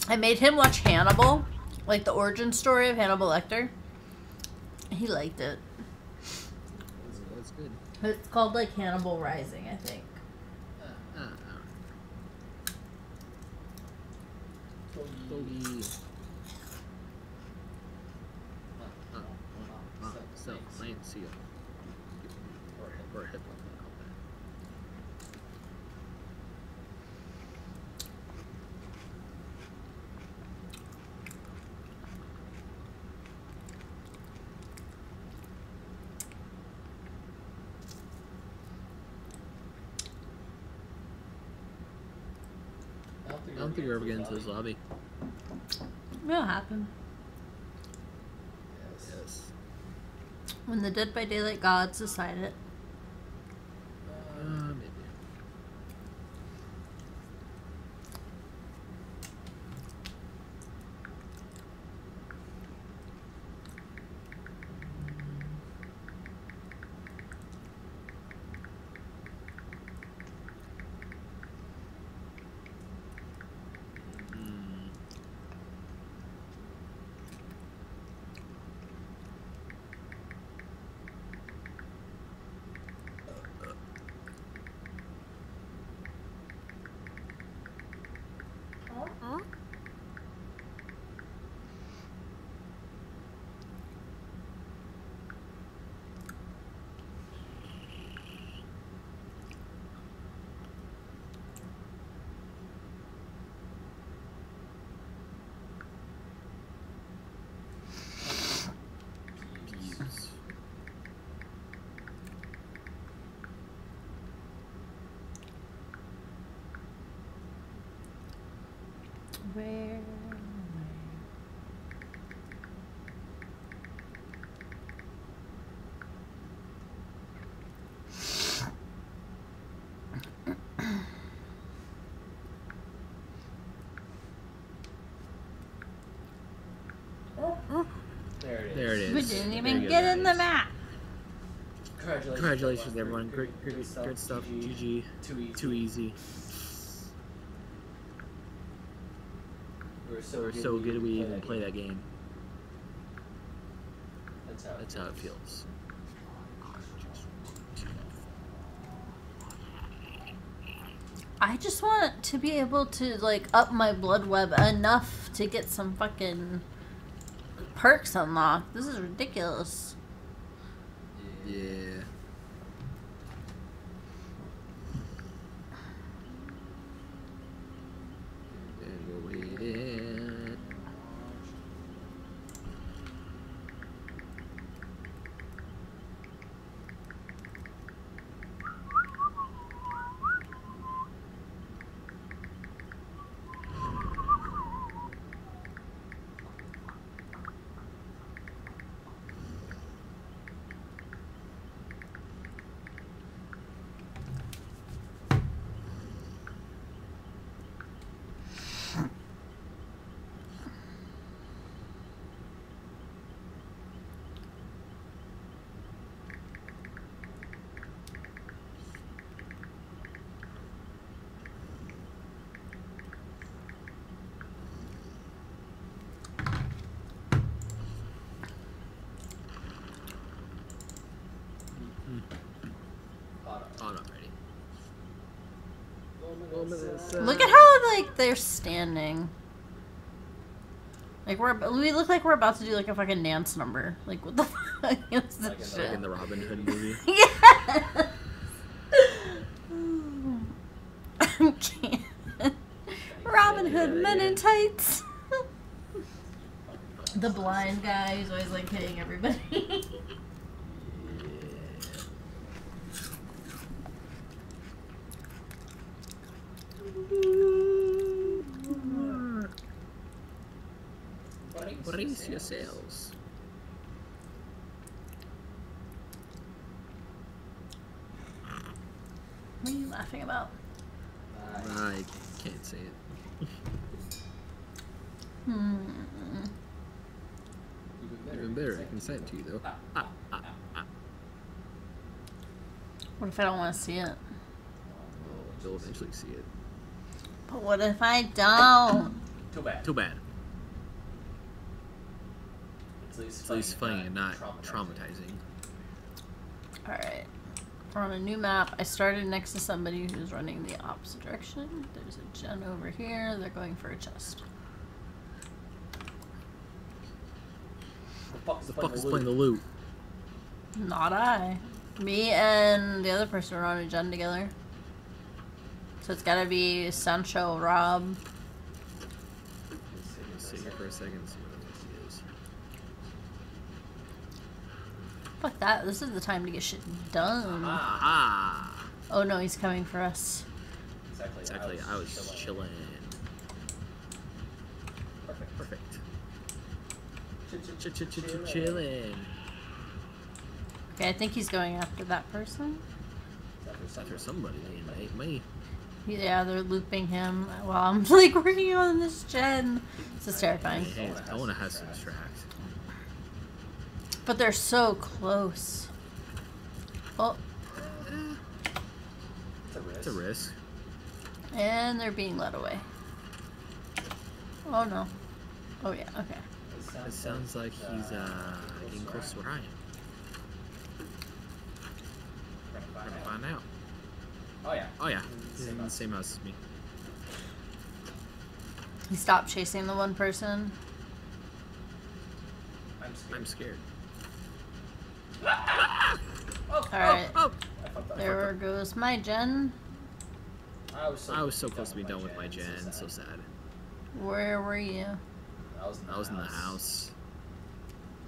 I made him watch Hannibal, like the origin story of Hannibal Lecter. He liked it. That's, good. It's called like Hannibal Rising, I think. Uh, Uh, uh, so, Seal. Or hit. Or hip hop. I'll call that. I don't think, I don't think we're ever getting into this lobby. It'll happen. Yes. Yes. When the Dead by Daylight gods decide it. Uh, maybe. Hmm. Views. Where? There it is. There it is. We didn't even get go, in the guys. map. Congratulations, Congratulations, everyone. Great, great, great stuff. GG. Too easy. Too easy. We were so, We're so good we even play that game. That's how. it That's how it feels. I just want to be able to like up my Bloodweb enough to get some fucking perks unlocked. This is ridiculous. Yeah. And we'll wait in. Auto. Oh, not ready. Luminous, uh, Look at how like they're standing. Like we're we look like we're about to do like a fucking dance number. Like what the [LAUGHS] fuck is Like this Like shit? in the Robin Hood movie. Yeah. I can't. Robin Hood, men in tights. [LAUGHS] the blind guy who's always like hitting everybody. Brace what are you laughing about? I can't say it. Hmm. Even better. Even better, I can send it to you though. Ah, ah, ah. What if I don't want to see it? You'll eventually see it. But what if I don't? Too bad. Too bad. It's at least It's at least funny and not traumatizing. traumatizing. Alright. We're on a new map. I started next to somebody who's running the opposite direction. There's a gen over here. They're going for a chest. The fuck is The playing fuck is the playing the loot? loot? Not I. Me and the other person are on a gen together. So it's gotta be Sancho, Rob. Let's sit here for a second and see what else he is. Fuck that. This is the time to get shit done. Aha! Oh no, he's coming for us. Exactly. Exactly, I was chilling. Perfect. Perfect. Ch- ch- Ch ch ch chilling. chilling. Okay, I think he's going after that person. After After somebody. somebody, they ain't me. Yeah, they're looping him while I'm like [LAUGHS] working on this gen. This is terrifying. Hey, I wanna have to distract. But they're so close. Oh, It's a risk. It's a risk. and they're being led away. Oh no. Oh yeah, okay. It sounds like he's uh getting close to where I am. We're gonna find out. Oh yeah. Oh yeah, he's Same in the same house as me. He stopped chasing the one person. I'm scared. I'm scared. Oh, Alright, Oh, I fucked up. there goes my gen. I was so, I was so close to be done with my gen. So sad. Where were you? I was in the I was in the house. house.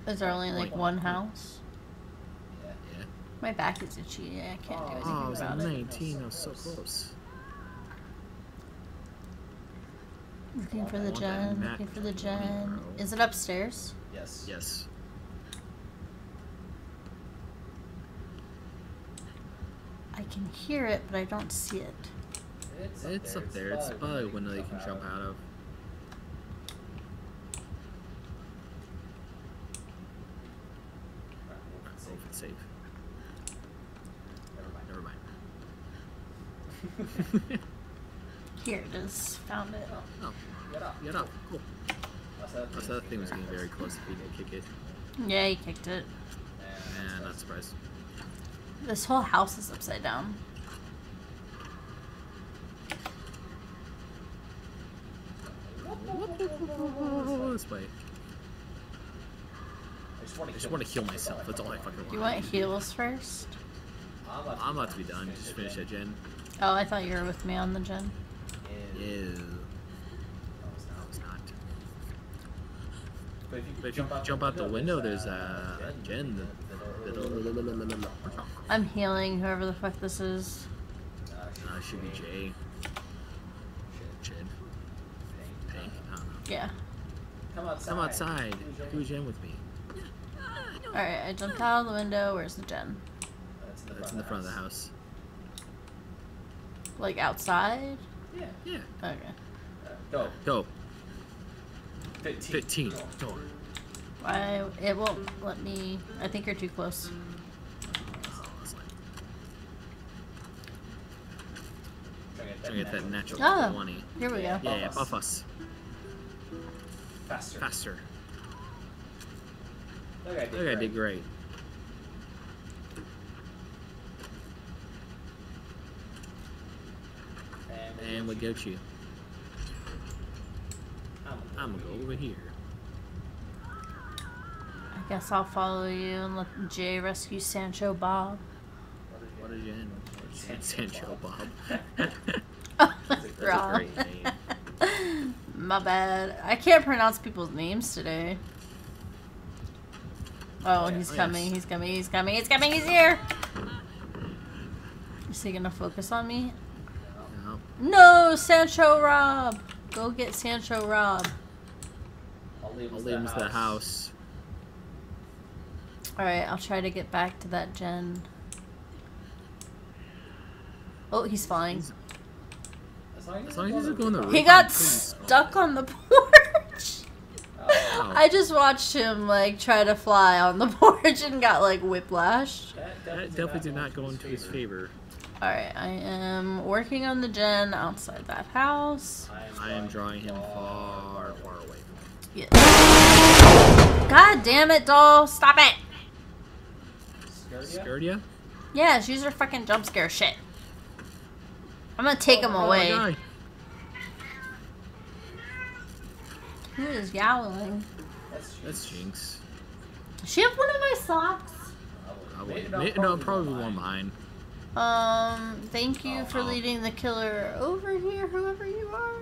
Is there only like Like- one house? Yeah. Yeah. My back is itchy. Yeah, I can't do Oh, anything Oh, I was at about it. 19. I was so close. Looking for the gen. Looking for the gen. Is it upstairs? Yes. Yes. Can hear it, but I don't see it. It's up It's there. up there. It's probably probably a window you can jump out of. Alright, we'll So save. if it's safe. Never mind. Never mind. [LAUGHS] Here it is. Found it. oh, Get up. get up. Cool. That's that that thing was getting very close if we didn't kick it. Yeah, he kicked it. Yeah, not surprised. This whole house is upside down. Oh, this way. I just want to just heal myself. That's all I fucking want. You want heals first? I'm about to be done. Just finish that gen. Oh, I thought you were with me on the gen. Ew. No, it's not. But if you, But if you jump out the window, there's a gen. that- I'm healing whoever the fuck this is. Uh, should be Jay. Jed. Hank. I don't know. Yeah. Come outside. Come outside. Do a gen with me. Alright, I jumped out of the window. Where's the gen? That's in the front of the house. Like outside? Yeah. Yeah. Okay. Uh, go. Go. 15. 15. Go. Door. Why? It won't let me. I think you're too close. Try to get Trying to get that natural Ah. 20. Here we go. Yeah, yeah, Buff buff us. us. Faster. Faster. That guy did, That guy great. did great. And we got you. I'm gonna go over here. I guess I'll follow you and let Jay rescue Sancho Bob. What is a gen. San- Sancho Bob. [LAUGHS] [LAUGHS] That's a great [LAUGHS] name. [LAUGHS] My bad. I can't pronounce people's names today. Oh, oh he's Oh, coming, yes. he's coming, he's coming, he's coming, he's here! Is he gonna focus on me? No. No, Sancho Rob! Go get Sancho Rob. I'll leave I'll him leave him to the house. Alright, I'll try to get back to that gen. Oh, he's flying. He's- As long as, As long he doesn't go on the roof. He got stuck on the [LAUGHS] porch! Oh, I just watched him like try to fly on the [LAUGHS] porch and got like whiplashed. that That definitely did not go into his favor. Alright, I am working on the gen outside that house. I am drawing him far, far away. Yeah. God damn it, doll! Stop it! Scardia? Scardia? Yeah, she's her fucking jump scare shit. I'm gonna take him Oh, away. my Who is yowling? That's, That's Jinx. Does she have one of my socks? Probably. Maybe Maybe, no, probably probably not one mine. behind. Um, thank you for Oh. leading the killer over here, whoever you are.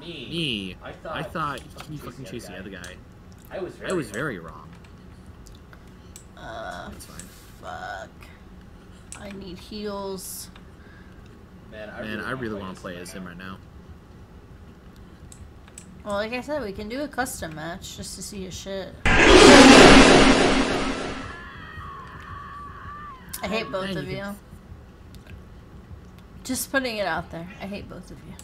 Me. Me. I thought, I thought he you fucking chased the other guy. I was very I was very wrong. Uh, That's fine. fuck. I need heals. Man, I Man, really, I really want want to play as him right now. Well, like I said, we can do a custom match just to see his shit. I hate both Man, of you you. can- Just putting it out there. I hate both of you.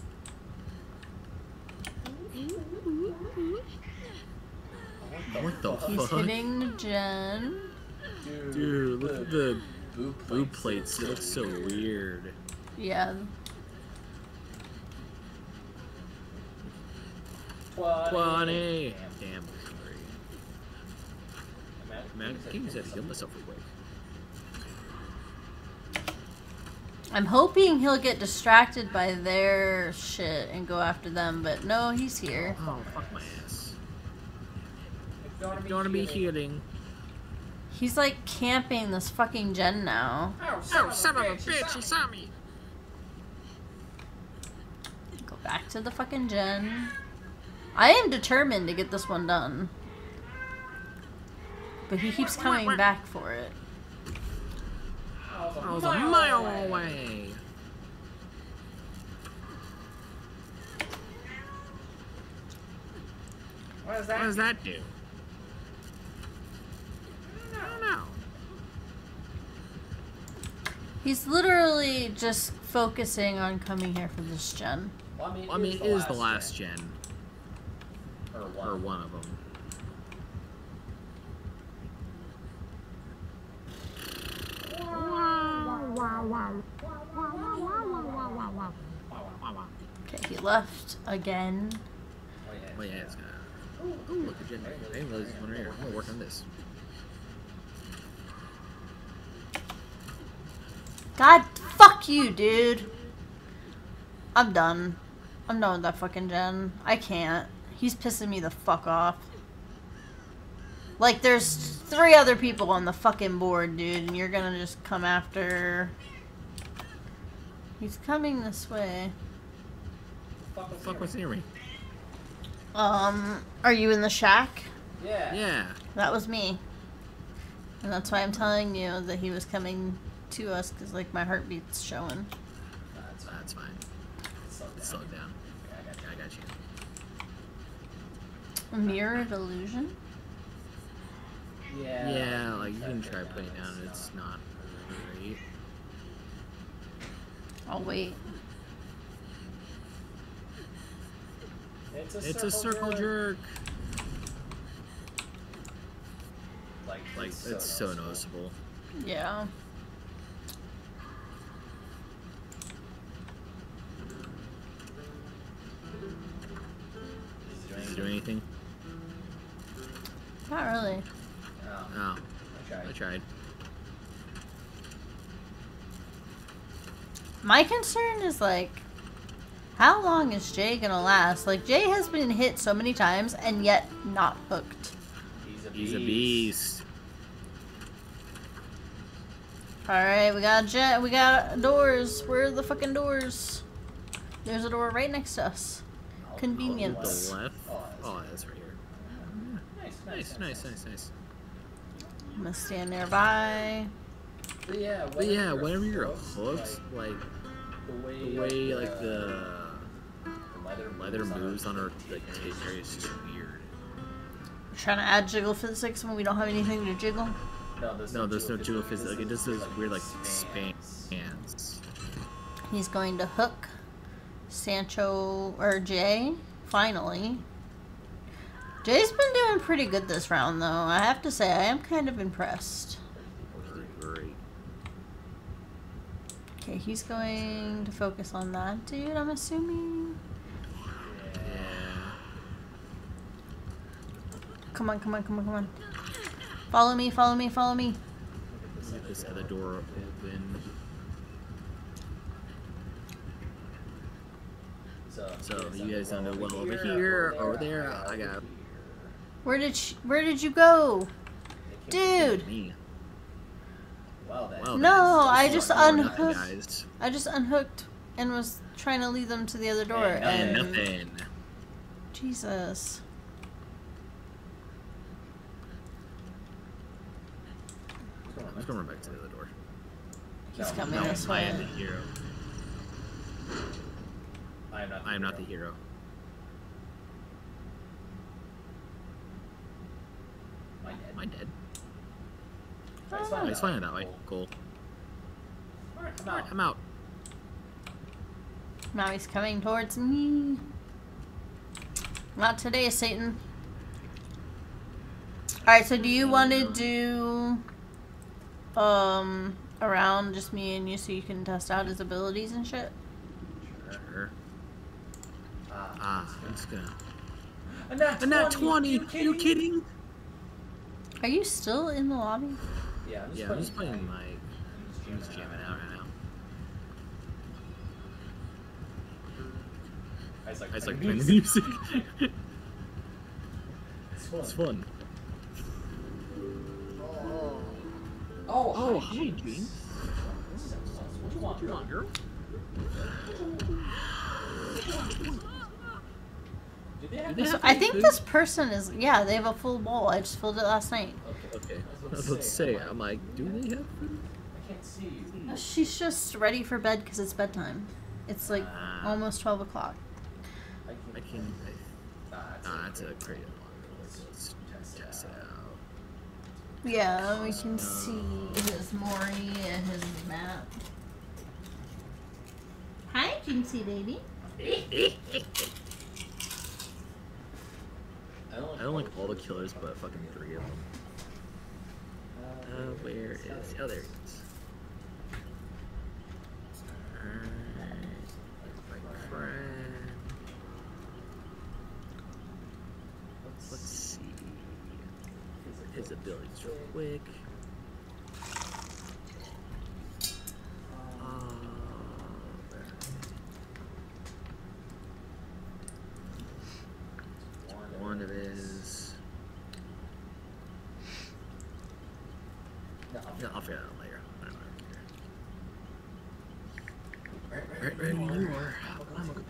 What the He's fuck? hitting the gen. Dude, Dude, look at the boob blue plates. It looks so weird. Yeah. Twenty. Damn. Sorry. Man, Man, I can't use that to heal myself real quick. I'm hoping he'll get distracted by their shit and go after them, but no, he's here. Oh, fuck my ass. Don't Don't want to be healing. He's like camping this fucking gen now. Oh, Oh, son of a bitch, he saw me. Go back to the fucking gen. I am determined to get this one done. But he keeps coming back for it. I was a mile away. What is What does that do? I don't know. He's literally just focusing on coming here for this gen. Well, I mean, Well, I mean, it is the last gen, Or one. or one of them. Okay, he left again. Oh, yeah. Oh yeah, it's gonna. Oh, look at Jen. I didn't realize this one right here. I'm gonna work on this. God, fuck you, dude. I'm done. I'm done with that fucking gen. I can't. He's pissing me the fuck off. Like, there's three other people on the fucking board, dude, and you're gonna just come after. He's coming this way. Fuck, was Fuck, here? what's near me? Um, are you in the shack? Yeah. Yeah. That was me. And that's why I'm telling you that he was coming to us, because, like, my heartbeat's showing. That's fine. That's fine. so Slow down. Yeah, I got Yeah, I got you. A mirror of illusion? Yeah. Yeah, like you can try putting it down. It's not great. I'll wait. It's a It's a circle jerk. Like, Like it's so noticeable. Yeah. Does it do anything? Not really. No, Oh, I tried. I tried. tried. My concern is like, how long is Jay gonna last? Like, Jay has been hit so many times and yet not hooked. He's a beast. He's a beast. Alright, we got jet, we got doors. Where are the fucking doors? There's a door right next to us. Oh, oh Convenience. The left. Oh, that's Oh, that's right here. Nice, Nice, nice, nice, nice. I'm gonna stand nearby. But yeah, But yeah, whenever whenever you're hooked, hooked, like the way, the way uh, like the the leather, leather moves moves on her like tape area is just weird. We're trying to add jiggle physics when we don't have anything to jiggle. No, there's No, there's no jewel jewel physics. physics. Like it does This is weird like spans. spans. He's going to hook Sancho or Jay. Finally. Jay's been doing pretty good this round, though. I have to say, I am kind of impressed. Okay, he's going to focus on that dude, I'm assuming. Come on, come on, come on, come on. Follow me, follow me, follow me. Get this other door open. So, So you guys don't know what over here, over there. I got Where did sh- where did you go? Dude! me. Well No, I just not doing nothing, unhooked- I just unhooked and was trying to lead them to the other door Hey, And and nothing. Jesus. I'm just gonna run back to the other door. He's No, coming No, this I am way. the hero. I am not. I am not the hero. Am I dead? Am dead? Oh, it's fine it's fine that way. Cool. Alright, I'm Alright, out. I'm out. Now he's coming towards me. Not today, Satan. Alright, so do you want to do um around just me and you so you can test out his abilities and shit? Sure. Ah, Ah, I'm just gonna. a nat A nat 20! You Are kidding? you kidding? Are you still in the lobby? Yeah, I'm just Yeah, playing, I'm just playing my. I'm I'm just jamming out right now. I was like, I just like playing playing the [LAUGHS] music. It's fun. it's fun. Oh, Oh, hi, hi, Jinx. Jinx. This is excellent. What do you want? Come on, girl. Do they have Do they this? I think food? this person is yeah, they have a full bowl. I just filled it last night. Okay. Okay. I I was was about about to say, I'm like, do they have food? I can't see you. She's just ready for bed because it's bedtime. It's like Ah. almost twelve o'clock. I I can't. can. Nah, it's Ah, a that's a great- great one. Let's test it out. Yeah, we can see his Mori and his map. Hi, Jinxie baby. [LAUGHS] I don't, like all the killers, but fucking three of them. Uh, where is? Oh, there he is. My friend. Let's see. His abilities real quick. Uh, one of his. No, No, I'll figure that out later. I don't know. Right, Right, right, you are. I'm a good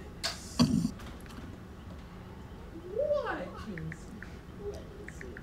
What? Jinx? What is it?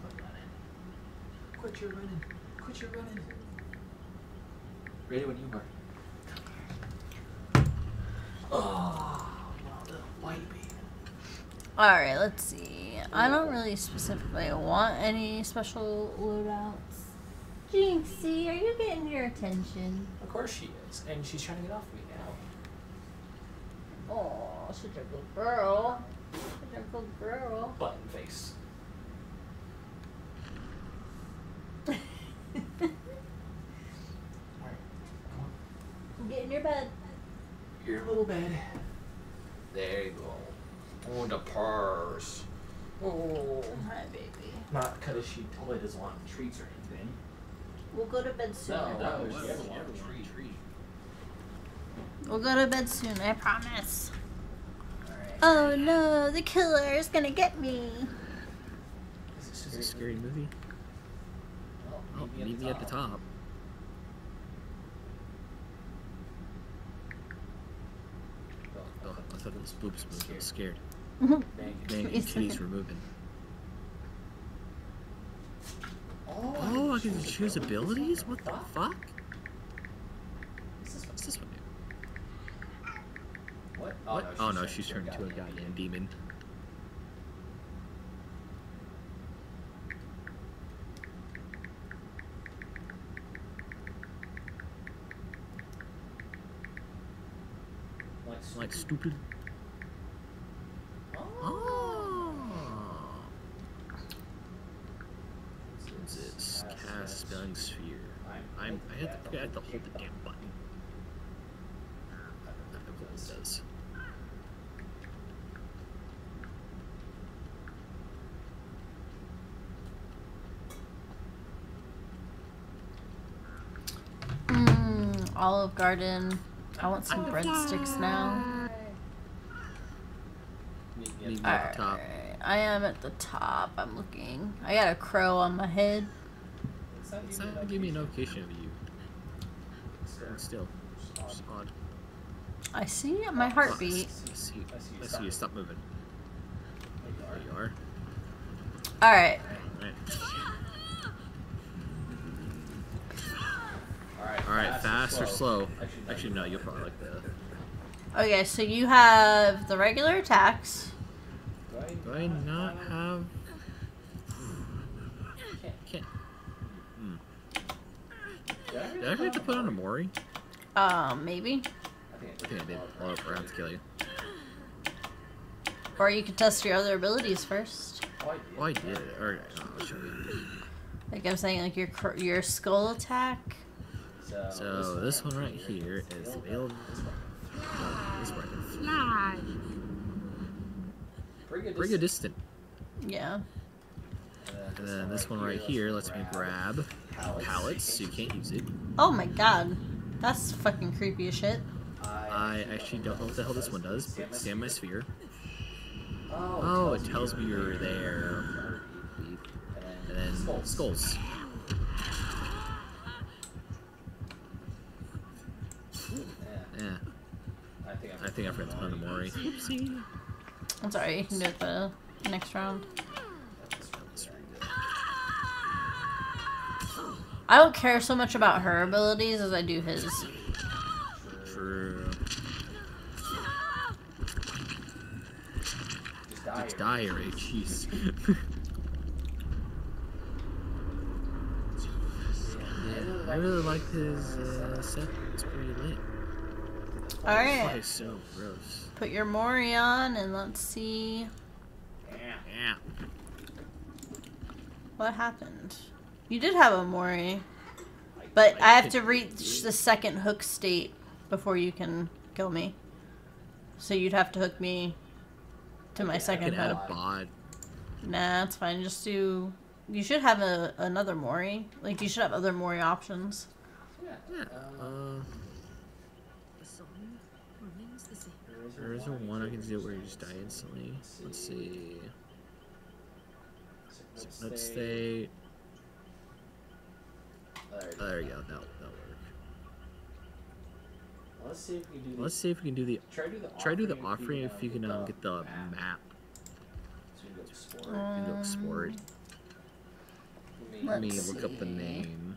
Plug that in. Quit your running. Quit your running. Ready when you are. Oh, my little baby. Alright, let's see. I don't really specifically want any special loadouts. Jinxie, are you getting your attention? Of course she is, and she's trying to get off me now. Oh, such a good girl. Such a good girl. Button face. Alright, come on. Get in your bed. Your little bed. There you go. Oh, the purse. Oh. Hi, baby. Not because she totally doesn't want treats or anything. We'll go to bed soon. No, that was Whoa, the other whoa, one. whoa. We'll go to bed soon, I promise. Alright. Oh no, the killer is gonna get me. This is a scary movie. Well, Oh, meet me at the top. Oh, oh, I thought it was boobs moving. I was scared. Thank you. Dang, and Please. were moving. Oh, Oh, I can choose abilities? What the fuck? What's this one? What's this one do? What? What? Oh no, oh, she's turned into a goddamn demon. Like stupid. Oh. Oh. It's cast spelling sphere. I'm. I had to, I had to hold the damn button. I don't know what it does. Mmm, Olive Garden. I want some breadsticks now. Meet me at me the top. Alright, I am at the top. I'm looking. I got a crow on my head. It's not It's not giving me a you- notification of you. Still. And still, it's odd. I see my heartbeat. I see. I see you. Stop moving. There you are. Alright. Alright. Alright, Alright, fast or slow? Actually, no, Actually, no, you'll probably like the. Okay, so you have the regular attacks. Do I, Do not have. Can't. Can't. Hmm. Did I Did I to put on a Mori? Um, maybe. I think I think I did. Well, if I have to kill you. Or you could test your other abilities first. Oh, I did. Oh, I did. Alright, I'll show you. Like I'm saying, like your your skull attack. So, So, this one right here is available. This one. Oh, this one. Fly! Bring a distance. distant. Yeah. And then this one right here lets me grab pallets, so you can't use it. Oh my god. That's fucking creepy as shit. I actually don't know what the hell this one does, but stand my sphere. Oh, it tells me you're there. And then skulls. Yeah, Yeah, I think I think I forgot to put on the Mori. Oopsie. I'm sorry, you can do it the next round. I don't care so much about her abilities as I do his. True. Just die. It's diary, jeez. I really like his uh, set. It's pretty lit. Alright. is so gross? Put your Mori on and let's see Yeah. Yeah. what happened. You did have a Mori. But I have to reach the second hook state before you can kill me. So you'd have to hook me to my I second can add hook. a bot. Nah, it's fine. Just do. You should have a another Mori. Like you should have other Mori options. Yeah. Yeah. Uh, The song remains the same. there is a one I can do where you just die instantly. Let's see. Let's stay. There, Oh, there you go. That'll, that'll work. Let's see if we can do. Let's see if we can do the. Try to do the. Try do the offering offering if you can um, get the map. map So we can go explore. and go explore. Let me- Let me look up the name.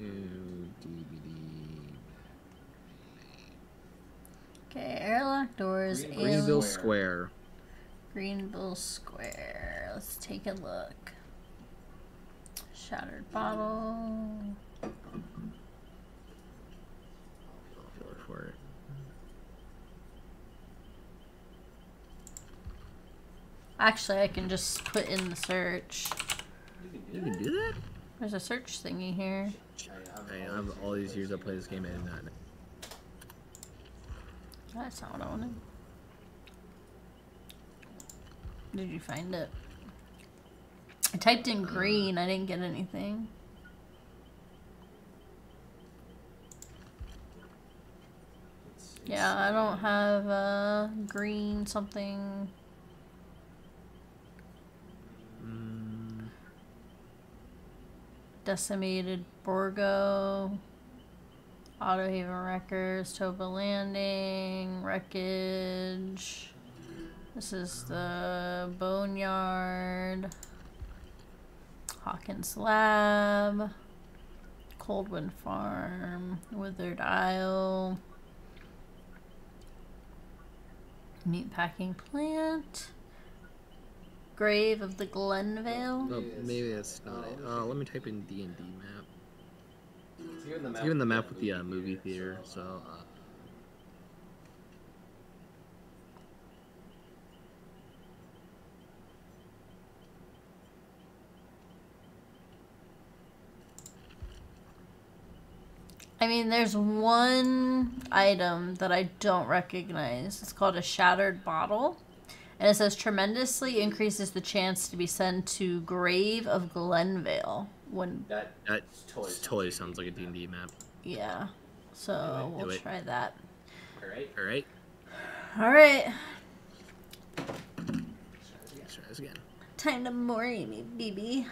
Ooh, DVD. Okay, airlock doors. Greenville alien- Greenville Square. Square. Greenville Square. Let's take a look. Shattered bottle. For it. Actually, I can just put in the search. You can do that? There's a search thingy here. I have all these years I play this game and not. That's not what I wanted. Did you find it? I typed in green, I didn't get anything. Yeah, I don't have uh, green something. Decimated Borgo. Autohaven Wreckers, Toba Landing, Wreckage. This is the Boneyard. Hawkins Lab. Coldwind Farm. Withered Isle. Meatpacking Plant. Grave of the Glenvale. oh, maybe that's not it. Uh, let me type in D and D map. It's even the It's map, even the map with the uh, movie theater. So uh, I mean, there's one item that I don't recognize. It's called a shattered bottle. And it says tremendously increases the chance to be sent to Grave of Glenvale. When, that that totally totally sounds like a D and D map. yeah. So Do it, we'll it. try that. All right. All right, All right. let's try this again. Time to worry me, baby.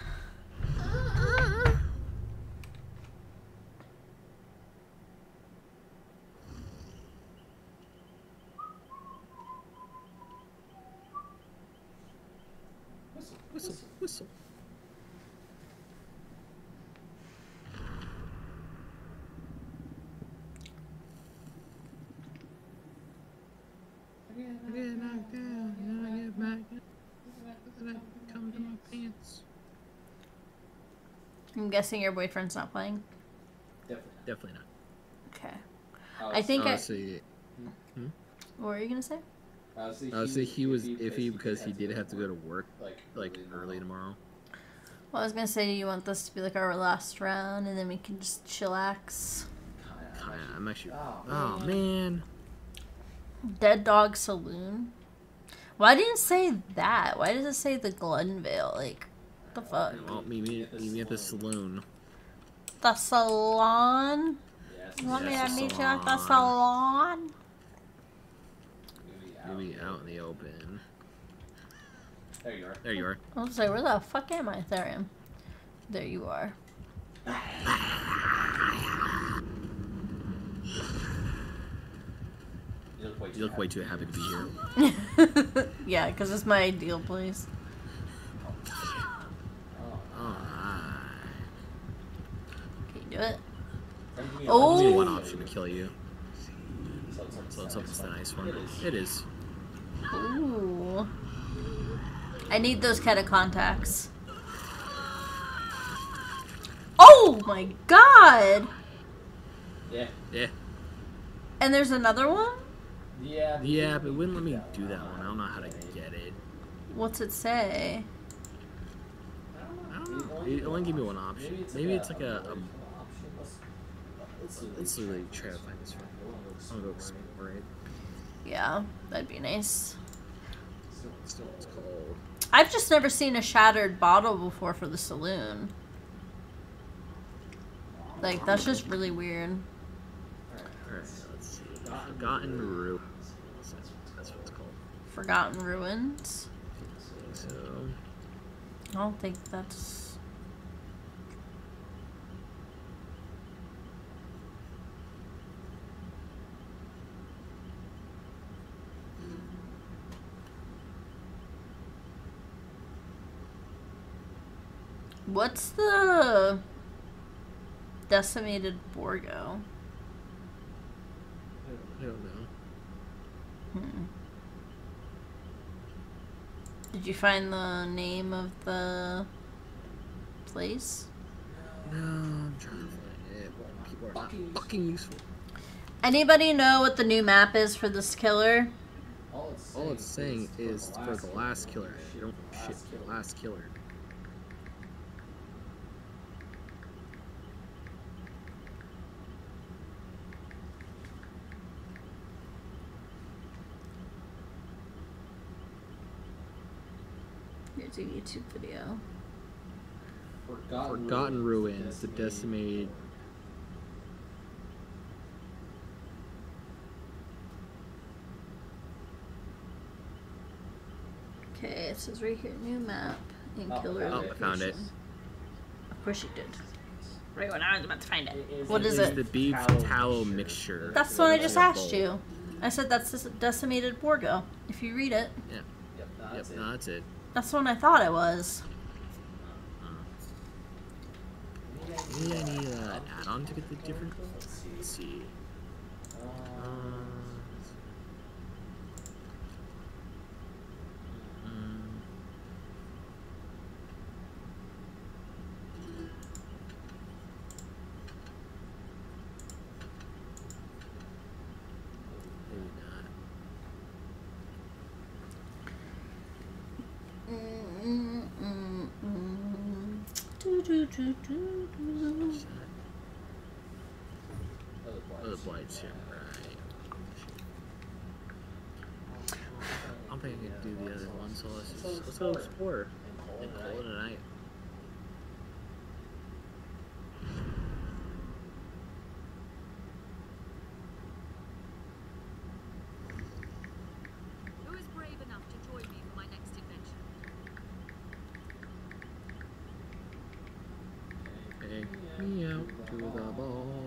Whistle, whistle. I get knocked down, and I get back up, and I come to my pants. I'm guessing your boyfriend's not playing. Definitely. Definitely not. Okay. not. I think I. Honestly, hmm? What were you gonna say? Honestly, honestly, he was iffy because he did have to go to work like like early tomorrow. Well, I was gonna say, do you want this to be like our last round, and then we can just chillax? Kinda, I'm actually. Oh, Oh man. Dead Dawg Saloon. Why didn't it say that? Why does it say the Glenvale? Like, the fuck? Well, meet me, meet me at the saloon. The salon? Yes. You want me to the meet you at the salon. salon? Maybe out. Out in the open. There you are. There you are. I was like, where the fuck am I? There There you are. You look way too, You look way too happy to be here. [LAUGHS] yeah, because it's my ideal place. Oh. Alright. Can you do it? Then give Oh. Only one option to kill you. So let's hope So let's hope it's the nice one. It is. It is. Ooh. I need those kind of contacts. Oh my god! Yeah. Yeah. And there's another one? Yeah. Yeah, but it wouldn't let me do that one. I don't know how to get it. What's it say? I don't know. It only gave me one option. Maybe it's like a. a option. Let's, let's, let's try to find this one. I'm gonna go explore it. Yeah, that'd be nice. Still, still it's. I've just never seen a shattered bottle before for the saloon. Like, that's just really weird. Alright, let's see. Forgotten Ruins. That's, that's what it's called. Forgotten Ruins. So. I don't think that's. What's the decimated Borgo? I don't know. Hmm. Did you find the name of the place? No, I'm trying to find it. People are not fucking useful. Anybody know what the new map is for this killer? all it's All it's saying is for the last killer. You don't shit the last killer. Here's a YouTube video. Forgotten, Forgotten ruins, the decimated. Okay, it says right here, new map in Oh, killer Oh, location. I found it. Of course you did. Right when I was about to find it. It is- What it is is it? The beef tallow tallow mixture. mixture. That's the one I just asked bowl. you. I said that's this decimated Borgo. If you read it, Yep, no, Yep, it. no, that's it. That's the one I thought it was. I need uh, an add-on to get the different. Let's see. Let's see. Uh, Um, maybe not. Do, do, do, other the blights. here, right. I don't think I can do the other one, so let's just let's go explore And call it a night. Who is brave enough to join me for my next adventure? Take me out to the ball.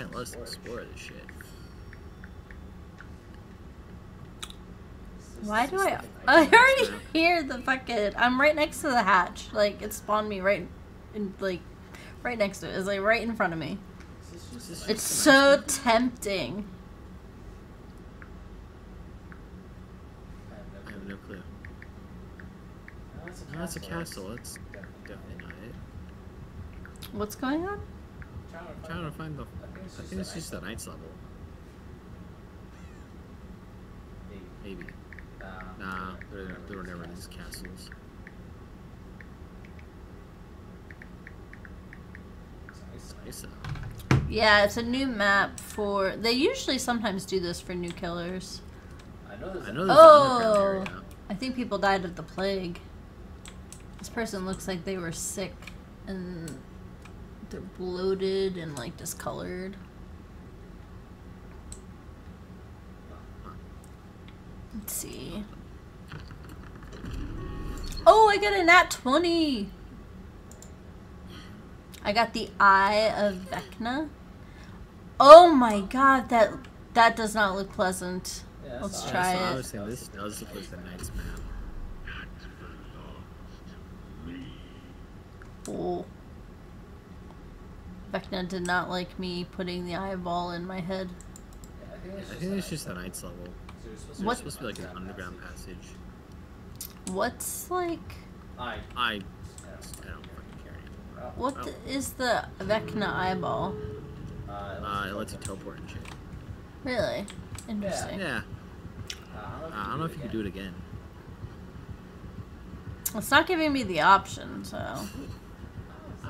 Alright, Alright, let's explore. this shit. Why do I? [LAUGHS] I already hear the fucking. I'm right next to the hatch. Like it spawned me right, in like, right next to it. It's like right in front of me. Is this just This the It's so tempting. I have no clue. no that's a No, that's a castle. That's definitely not it. What's going on? Trying to I'm trying to find the. I think it's I just think it's the just the Knights level. Maybe. Maybe. Nah. Nah, there, there were never these castles. It's nice. Nice though. Yeah, it's a new map for. They usually sometimes do this for new killers. I know there's I a- know there's Oh. area. I think people died of the plague. This person looks like they were sick and they're bloated and like discolored. Let's see. Oh, I got a nat 20! I got the Eye of Vecna. Oh my god, that that does not look pleasant. Yeah, Let's not- try That's I it. saying. This does look like the Knights map. Oh. Vecna did not like me putting the eyeball in my head. Yeah, I think it's just think the it's just the night Knights level. map. So you're supposed to- What- supposed to be like an underground passage. What's like. I. I, I I don't fucking care anymore. What Oh. is the Vecna eyeball? Uh, Uh, it lets you teleport and shit. Really? Interesting. Yeah, Uh, uh, I don't know if you can do it again. It's not giving me the option, so. [LAUGHS]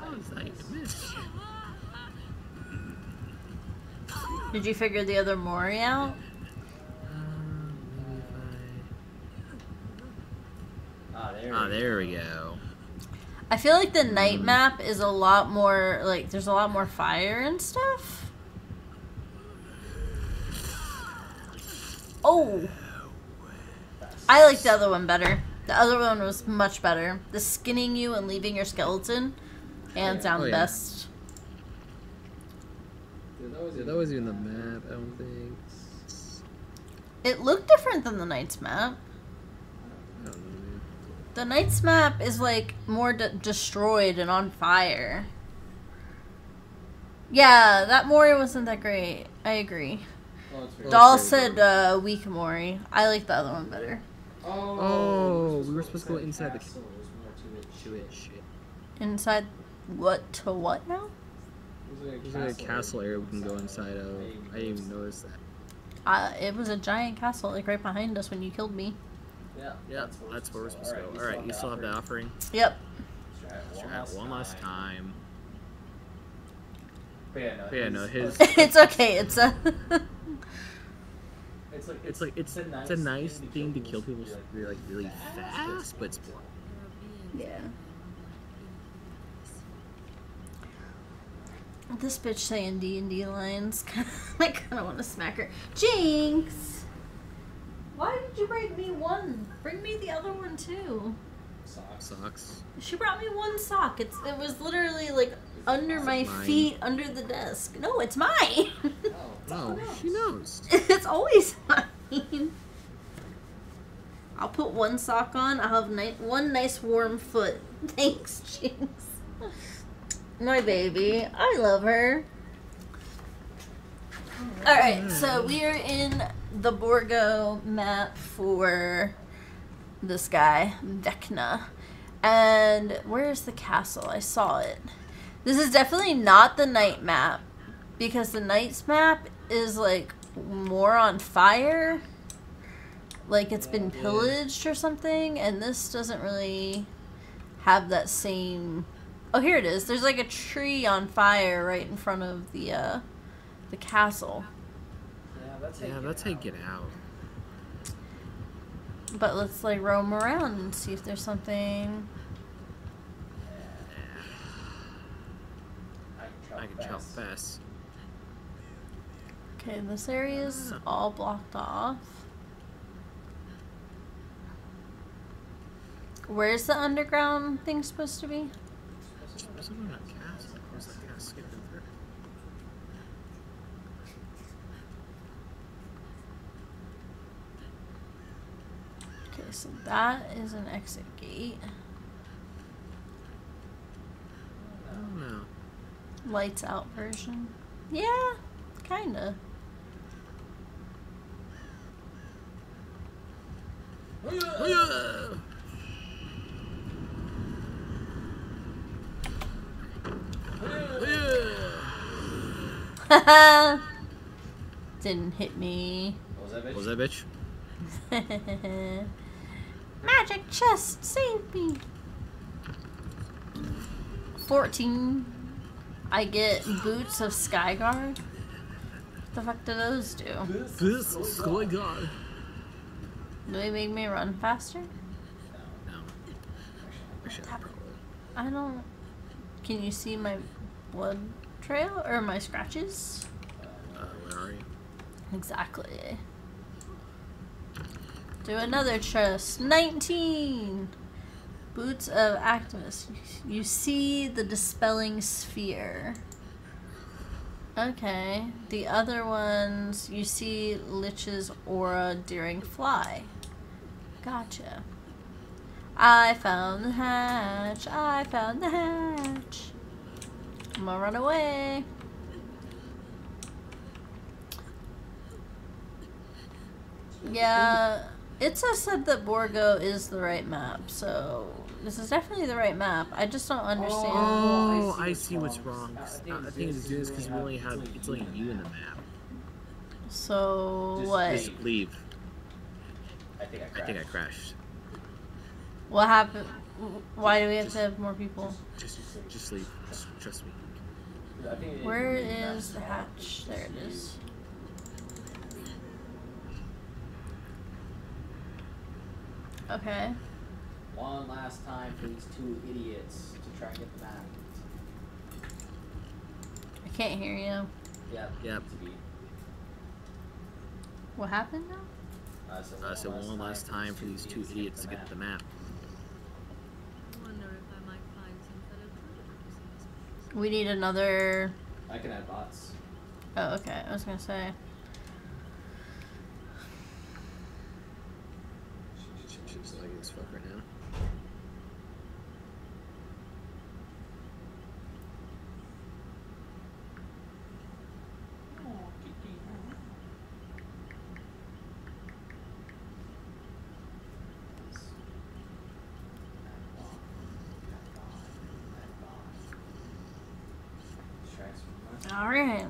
Oh, it's like a miss. Did you figure the other Mori out? Um, maybe if Ah, there. I. Ah, we there we go. I feel like the Knight map is a lot more, like, there's a lot more fire and stuff. Oh! I like the other one better. The other one was much better. The skinning you and leaving your skeleton, hands down Oh, the best. Dude, that was Yeah, that was in the map, I don't think. It looked different than the Knights map. I don't know, man. The Knights map is like more de- destroyed and on fire. Yeah, that Mori wasn't that great. I agree. Oh, Doll said uh, weak Mori. I like the other one better. Oh, we were supposed to go inside the castle. There's more to it. Shit, shit. Inside what to what now? There's like a castle area we can go inside of. I didn't even notice that. Uh, it was a giant castle, like right behind us when you killed me. Yeah, Yeah, that's where we're supposed to go. Alright, you still have the offering. Yep. Let's try it one last time. But yeah, no, But yeah, no, his- his. [LAUGHS] it's okay. It's a. [LAUGHS] It's like It's like it's it's a nice thing to kill people really like really fast, but it's boring. yeah. This bitch saying D and D lines. I kind of want to smack her. Jinx. Why did you bring me one? Bring me the other one too. Socks. Sucks. She brought me one sock. It's it was literally like under my Mine. feet, under the desk. No, it's mine. [LAUGHS] Oh, No, she knows. it's always mine. I'll put one sock on. I'll have ni- one nice warm foot. [LAUGHS] Thanks, Jinx. My baby. I love her. Alright, so mm. we are in the Borgo map for this guy, Vecna. And where's the castle? I saw it. This is definitely not the Knight map because the Knight's map is like more on fire. Like it's been pillaged or something, and this doesn't really have that same. Oh, here it is. There's like a tree on fire right in front of the uh, the castle. yeah, that's how Yeah, you that's how you get out. But let's like roam around and see if there's something. I I can chop fast. Okay, this area is all blocked off. Where's the underground thing supposed to be? Something about castle. Where's that castle? Skip in there. Okay, so that is an exit gate. I don't know. Lights out version. Yeah, kinda. Oh, oh [LAUGHS] Didn't hit me. What was that, bitch? Was that bitch? [LAUGHS] Magic chest, save me. 14. I get boots of Skyguard. What the fuck do those do? This is going on. Do they make me run faster? No. I. I don't. Can you see my blood trail or my scratches? Uh, where are you? Exactly. Do another chest. 19! Boots of Activist. You see the dispelling sphere. Okay. The other ones, you see Lich's aura during fly. Gotcha. I found the hatch. I found the hatch. I'm gonna run away. Yeah, Itza said that Borgo is the right map, so this is definitely the right map. I just don't understand. Oh, I I see see what's what's wrong. wrong. I I think think it's it's doing this because we only have it's only you in the map. So Just what? leave. Just leave. I think I I think I crashed. What happened? Why do we have to have more people? Just, just leave. Just trust me. I think it- Where it- is the hatch? There it is. Okay. One last time for these two idiots to try and get the map. I can't hear you. Yep. Yep. What happened now? Uh, so Uh, so one last time for these two idiots to get the map. I wonder if I might find some fellow travelers in this place. We need another. I can add bots. Oh, okay. I was gonna say. She's lagging as fuck right All right.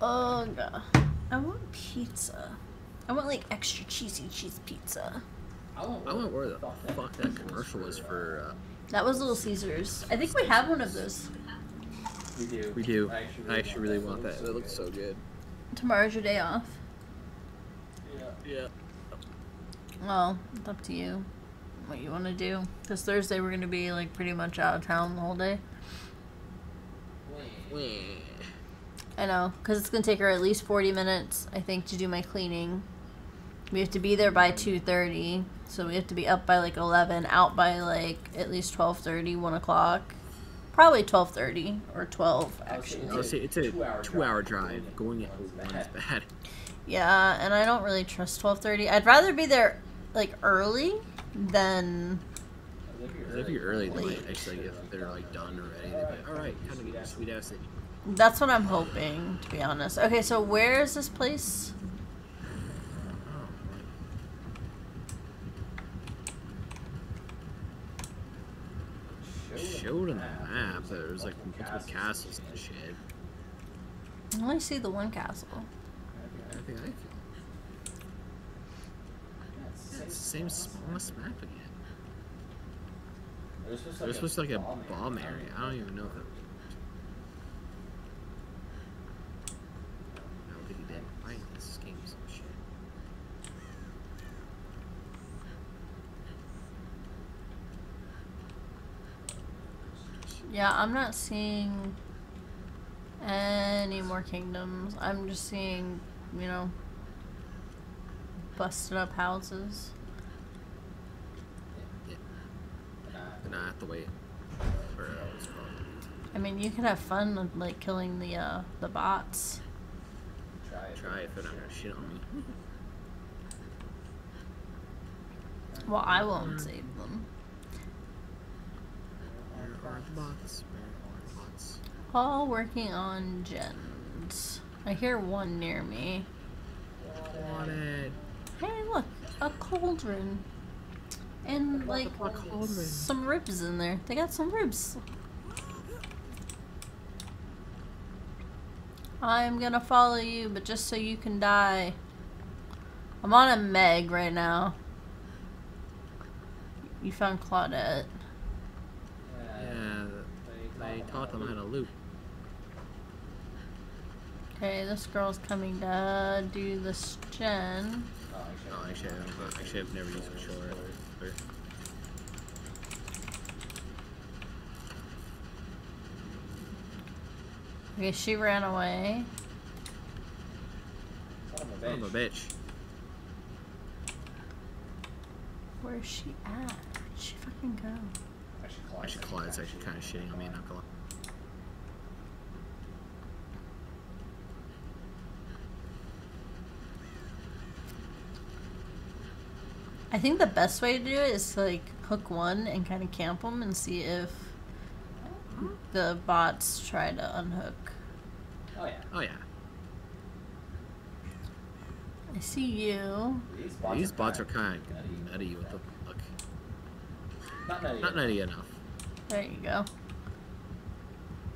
Oh god. I want pizza. I want like extra cheesy cheese pizza. I won't. I wonder where the Fuck that. commercial was for. Uh, That was Little Caesars. I think we have one of those. We do. we do. I actually I actually really want It that. It looks so good. Tomorrow's your day off. Yeah. Yeah. Well, it's up to you. What you want to do. Because Thursday we're going to be like pretty much out of town the whole day. Wait. I know. Because it's going to take her at least 40 minutes, I think, to do my cleaning. We have to be there by 2.30. So we have to be up by like 11, out by like at least 12.30, 1 o'clock. Probably 12.30 or 12, I would say actually. I would say it's a oh, Two-hour two-hour drive. drive. Going at Going one is is [LAUGHS] bad. Yeah, and I don't really trust 12:30. I'd rather be there like early than Because if you're early, they might actually if they're like done already. They'd be like, all right, time to get your sweet ass in. that's what I'm hoping, to be honest. Okay, so where is this place? Showed on the map that there's like multiple castles and shit. I only see the one castle. I think I feel. It's the same smallest map again. There's supposed, There's supposed to like a bomb area. I don't even know if it. I don't think he did. Why is this game so shit? Yeah, I'm not seeing any more kingdoms. I'm just seeing, you know, busted up houses. And I have to wait for what's it called. I mean, you could have fun with, like killing the uh the bots. Try. Try if they're not gonna shit on me. Well, I won't save them. Where are the bots? Where are the bots? All working on gens. I hear one near me. Want it. Hey, look, a cauldron. And like cauldron. some ribs in there. They got some ribs. I'm gonna follow you, but just so you can die. I'm on a Meg right now. You found Claudette. Yeah, they taught them how to loot. Okay, this girl's coming to do this gen. Oh, actually, I've, actually, I've never used controller. Or, Okay, she ran away. Son of a son of a bitch. bitch. Where's she at? Where'd she fucking go? Actually, Clyde's Actually, actually kind of shitting on me, not gonna lie. I think the best way to do it is to like hook one and kind of camp them and see if the bots try to unhook. Oh yeah. Oh yeah, I see you. These bots, these bots are kinda kind of nutty with the look. Not nutty. Not nutty enough. There you go.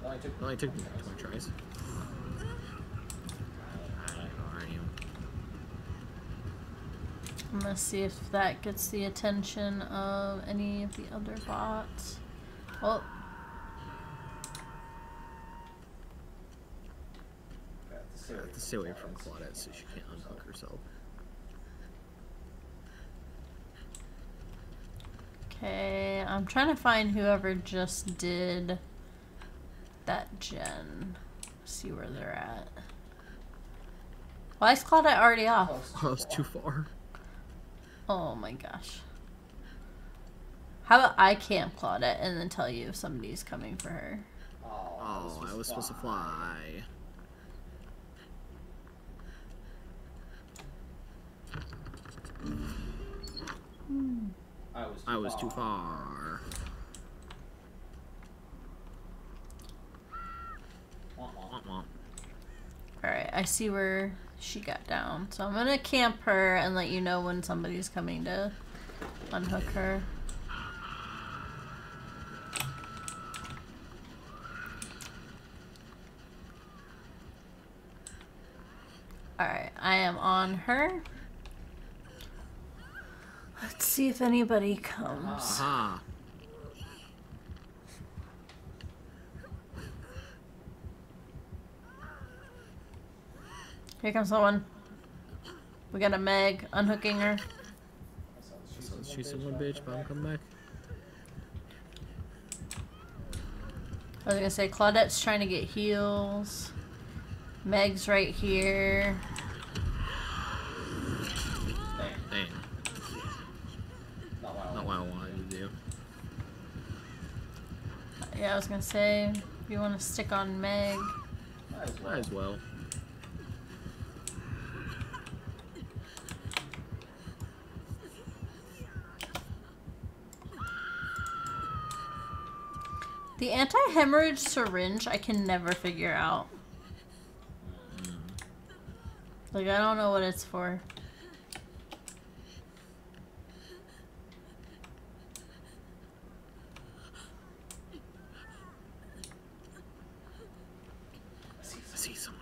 It only took, It only took 20 tries. I'm gonna see if that gets the attention of any of the other bots. Oh, I have to stay away from Claudette so she can't unhook herself. Okay. I'm trying to find whoever just did that gen. See where they're at. Why is Claudette already off? Close. Oh, it's too oh, far. Oh my gosh. How about I camp Claudette and then tell you if somebody's coming for her? Oh, Oh, I was supposed to fly. Hmm. I was. I was too far. Wah, wah. Womp womp. Alright, I see where she got down. So I'm gonna camp her and let you know when somebody's coming to unhook her. Alright, I am on her. Let's see if anybody comes. Aha. Here comes someone. We got a Meg unhooking her. She's let's shoot someone, bitch. Bomb come back. I was gonna say Claudette's trying to get heals. Meg's right here. Damn. Not what I Not what I wanted to do. Yeah, I was gonna say you want to stick on Meg. Might. Might as well. The anti-hemorrhage syringe I can never figure out. Mm. Like I don't know what it's for. I see someone.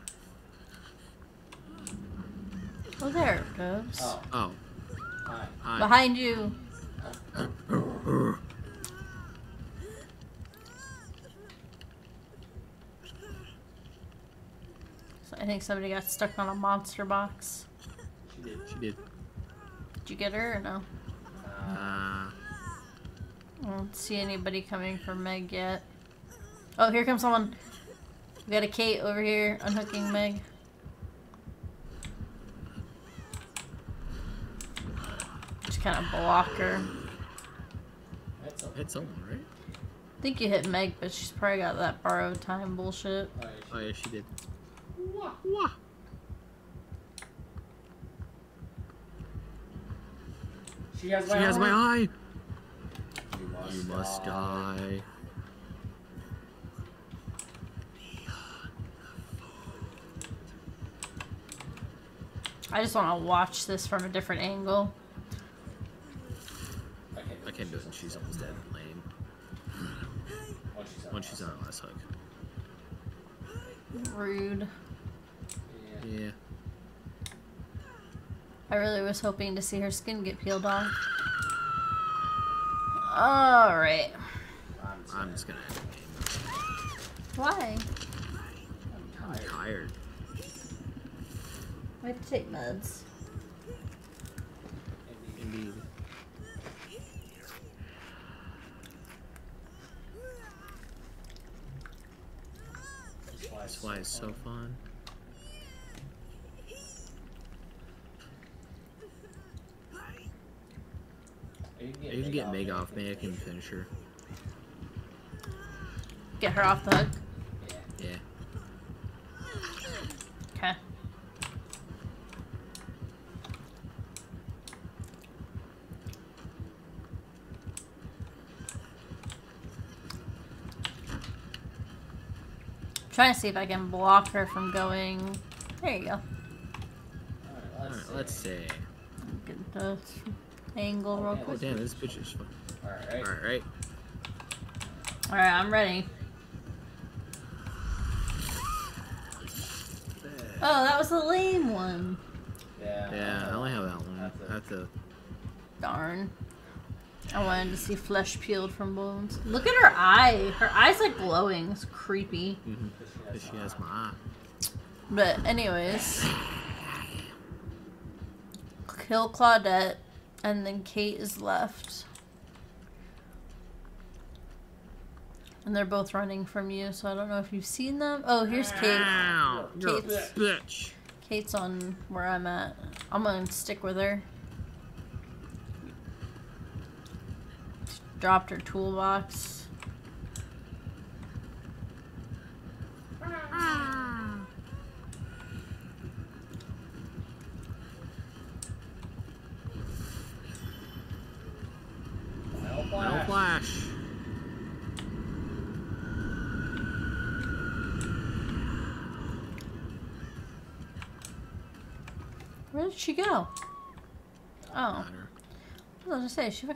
Oh. Oh, Oh. hi. Hi. Behind you. So I think somebody got stuck on a monster box. She did. She did. Did you get her or no? Uh, I don't see anybody coming for Meg yet. Oh, here comes someone. We got a Kate over here unhooking Meg. Just kind of block her. that's a, hit someone, right? I think you hit Meg, but she's probably got that borrowed time bullshit. oh, yeah, she- Oh yeah, she did. Wah. Wah. She has She my has my eye. eye. You must, You must die. I just want to watch this from a different angle. Do it. and She's almost dead. and Lame. Once she's on. Her last hook. Rude. Yeah. Yeah. I really was hoping to see her skin get peeled off. Alright. I'm, just I'm just gonna end the game. Why? I'm I'm tired. tired. I have to take meds. Indeed. Indeed. That's why it's That's why it's so fun. You can You can get Meg off me. I can finish her. Get her off the hook. Yeah. Yeah. Okay. Trying to see if I can block her from going. There you go. Alright, Alright, let's, let's see. Get the angle real Okay, Oh quick. damn, this bitch is fun. Alright. Alright. Alright, I'm ready. Oh, that was the lame one. Yeah. Yeah, I only have that one. That's a... I have to. Darn. I wanted to see flesh peeled from bones. Look at her eye. Her eye's like glowing. It's creepy. Mm-hmm. Because She has my eye. But anyways. Kill Claudette. And then Kate is left. And they're both running from you, so I don't know if you've seen them. Oh, here's Kate. Ow! Kate's- bitch. Kate's on where I'm at. I'm gonna stick with her. Dropped her toolbox. No No flash. flash. Where did she go? Oh, Matter. I was gonna say she